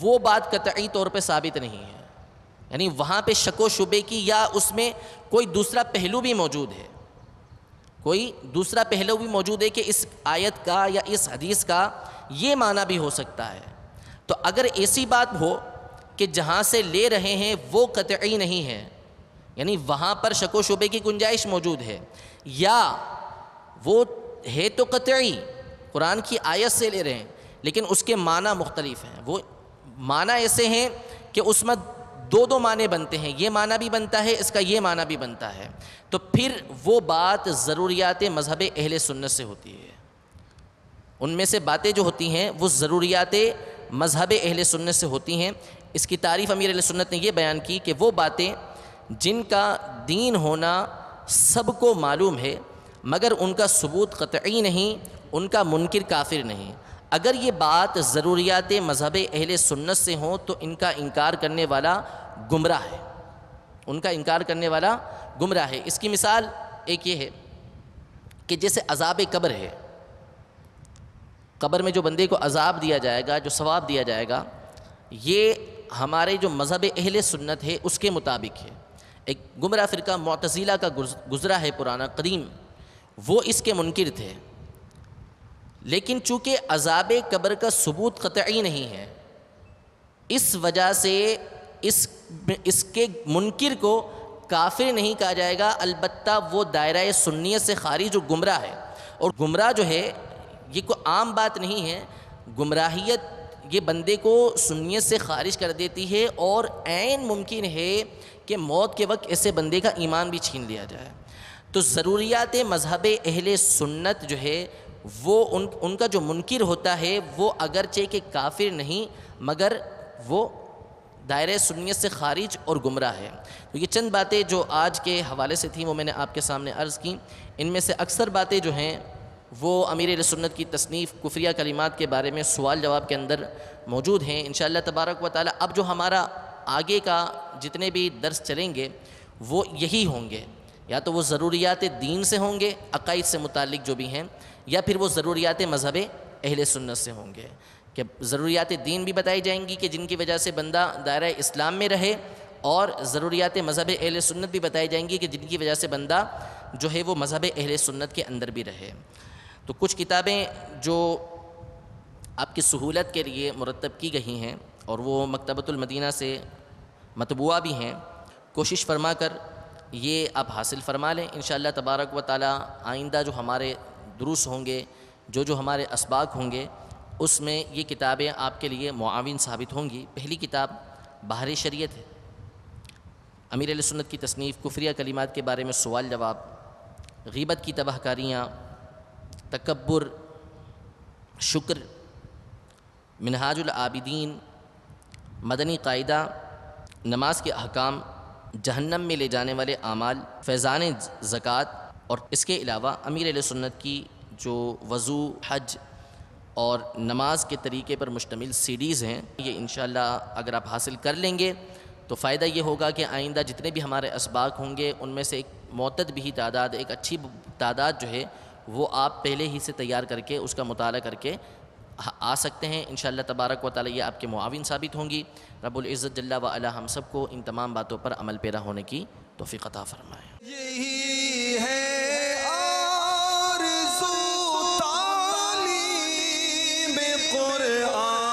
وہ بات قطعی طور پہ ثابت نہیں ہے۔ یعنی وہاں پہ شک و شبے کی یا اس میں کوئی دوسرا پہلو بھی موجود ہے۔ کوئی دوسرا پہلو بھی موجود ہے کہ اس آیت کا یا اس حدیث کا یہ معنی بھی ہو سکتا ہے۔ تو اگر ایسی بات ہو کہ جہاں سے لے رہے ہیں، وہ قطعی نہیں ہے۔ یعنی وہاں پر شک و شبے کی گنجائش موجود ہے۔ یا وہ ہے تو قطعی، قرآن کی آیت سے لے رہے ہیں، لیکن اس کے معنی مختلف ہیں۔ وہ معنی ایسے ہیں کہ اس میں دو دو معنی بنتے ہیں۔ یہ معنی بھی بنتا ہے، اس کا یہ معنی بھی بنتا ہے۔ تو پھر وہ بات ضروریات مذہب اہل سنت سے ہوتی ہے۔ ان میں سے باتیں جو ہوتی ہیں، وہ ضروریات مذہب اہل سنت سے ہوتی ہیں۔ اس کی تعریف امیر اہل سنت نے یہ بیان کی کہ وہ باتیں جن کا دین ہونا سب کو معلوم ہے، مگر ان کا ثبوت قطعی نہیں، ان کا منکر کافر نہیں۔ اگر یہ بات ضروریات مذہب اہل سنت سے ہوں، تو ان کا انکار کرنے والا گمراہ ہے۔ ان کا انکار کرنے والا گمراہ ہے۔ اس کی مثال ایک یہ ہے کہ جیسے عذاب قبر ہے۔ قبر میں جو بندے کو عذاب دیا جائے گا، جو ثواب دیا جائے گا، یہ ہمارے جو مذہب اہل سنت ہے، اس کے مطابق ہے۔ ایک گمراہ فرقہ معتزیلہ کا گزرا ہے پرانا قدیم، وہ اس کے منکر تھے۔ لیکن چونکہ عذاب قبر کا ثبوت قطعی نہیں ہے، اس وجہ سے اس اس کے منکر کو کافر نہیں کہا جائے گا، البتہ وہ دائرہ سنیت سے خارج جو گمراہ ہے۔ اور گمراہ جو ہے، یہ کوئی عام بات نہیں ہے۔ گمراہیت یہ بندے کو سنیت سے خارج کر دیتی ہے اور عین ممکن ہے کہ موت کے وقت ایسے بندے کا ایمان بھی چھین لیا جائے۔ تو ضروریات مذہب اہل سنت جو ہے، وہ ان ان کا جو منکر ہوتا ہے، وہ اگرچہ کہ کافر نہیں، مگر وہ دائرۂ سنیت سے خارج اور گمراہ ہے۔ تو یہ چند باتیں جو آج کے حوالے سے تھیں، وہ میں نے آپ کے سامنے عرض کی۔ ان میں سے اکثر باتیں جو ہیں، وہ امیر سنت کی تصنیف کفریہ کلمات کے بارے میں سوال جواب کے اندر موجود ہیں۔ انشاءاللہ تبارک و تعالی، اب جو ہمارا آگے کا جتنے بھی درس چلیں گے، وہ یہی ہوں گے۔ یا تو وہ ضروریات دین سے ہوں گے، عقائد سے متعلق جو بھی ہیں، یا پھر وہ ضروریات مذہب اہل سنت سے ہوں گے۔ کہ ضروریات دین بھی بتائی جائیں گی کہ جن کی وجہ سے بندہ دائرہ اسلام میں رہے، اور ضروریات مذہب اہل سنت بھی بتائی جائیں گی کہ جن کی وجہ سے بندہ جو ہے وہ مذہب اہل سنت کے اندر بھی رہے۔ تو کچھ کتابیں جو آپ کی سہولت کے لیے مرتب کی گئی ہیں اور وہ مکتبۃ المدینہ سے مطبوعہ بھی ہیں۔ کوشش فرما کر یہ آپ حاصل فرما لیں۔ انشاءاللہ تبارک و تعالی آئندہ جو ہمارے دروس ہوں گے، جو جو ہمارے اسباق ہوں گے، اس میں یہ کتابیں آپ کے لیے معاون ثابت ہوں گی۔ پہلی کتاب بحر شریعت ہے۔ امیر علیہ سنت کی تصنیف کفریہ کلمات کے بارے میں سوال جواب۔ غیبت کی تباہ کاریاں تکبر، شکر، منہاج العابدین مدنی قاعدہ، نماز کے احکام، جہنم میں لے جانے والے اعمال، فیضان زکوٰۃ اور اس کے علاوہ امیر علیہ سنت کی جو وضو، حج اور نماز کے طریقے پر مشتمل سیڈیز ہیں، یہ انشاءاللہ اگر آپ حاصل کر لیں گے تو فائدہ یہ ہوگا کہ آئندہ جتنے بھی ہمارے اسباق ہوں گے، ان میں سے ایک معتد بھی تعداد، ایک اچھی تعداد جو ہے، وہ آپ پہلے ہی سے تیار کر کے اس کا مطالعہ کر کے آ سکتے ہیں۔ انشاءاللہ تبارک و تعالی یہ آپ کے معاون ثابت ہوں گی۔ رب العزت جل و علا ہم سب کو ان تمام باتوں پر عمل پیرا ہونے کی توفیق عطا فرمائے۔ یہی ہے آرزو تعلیم قرآن۔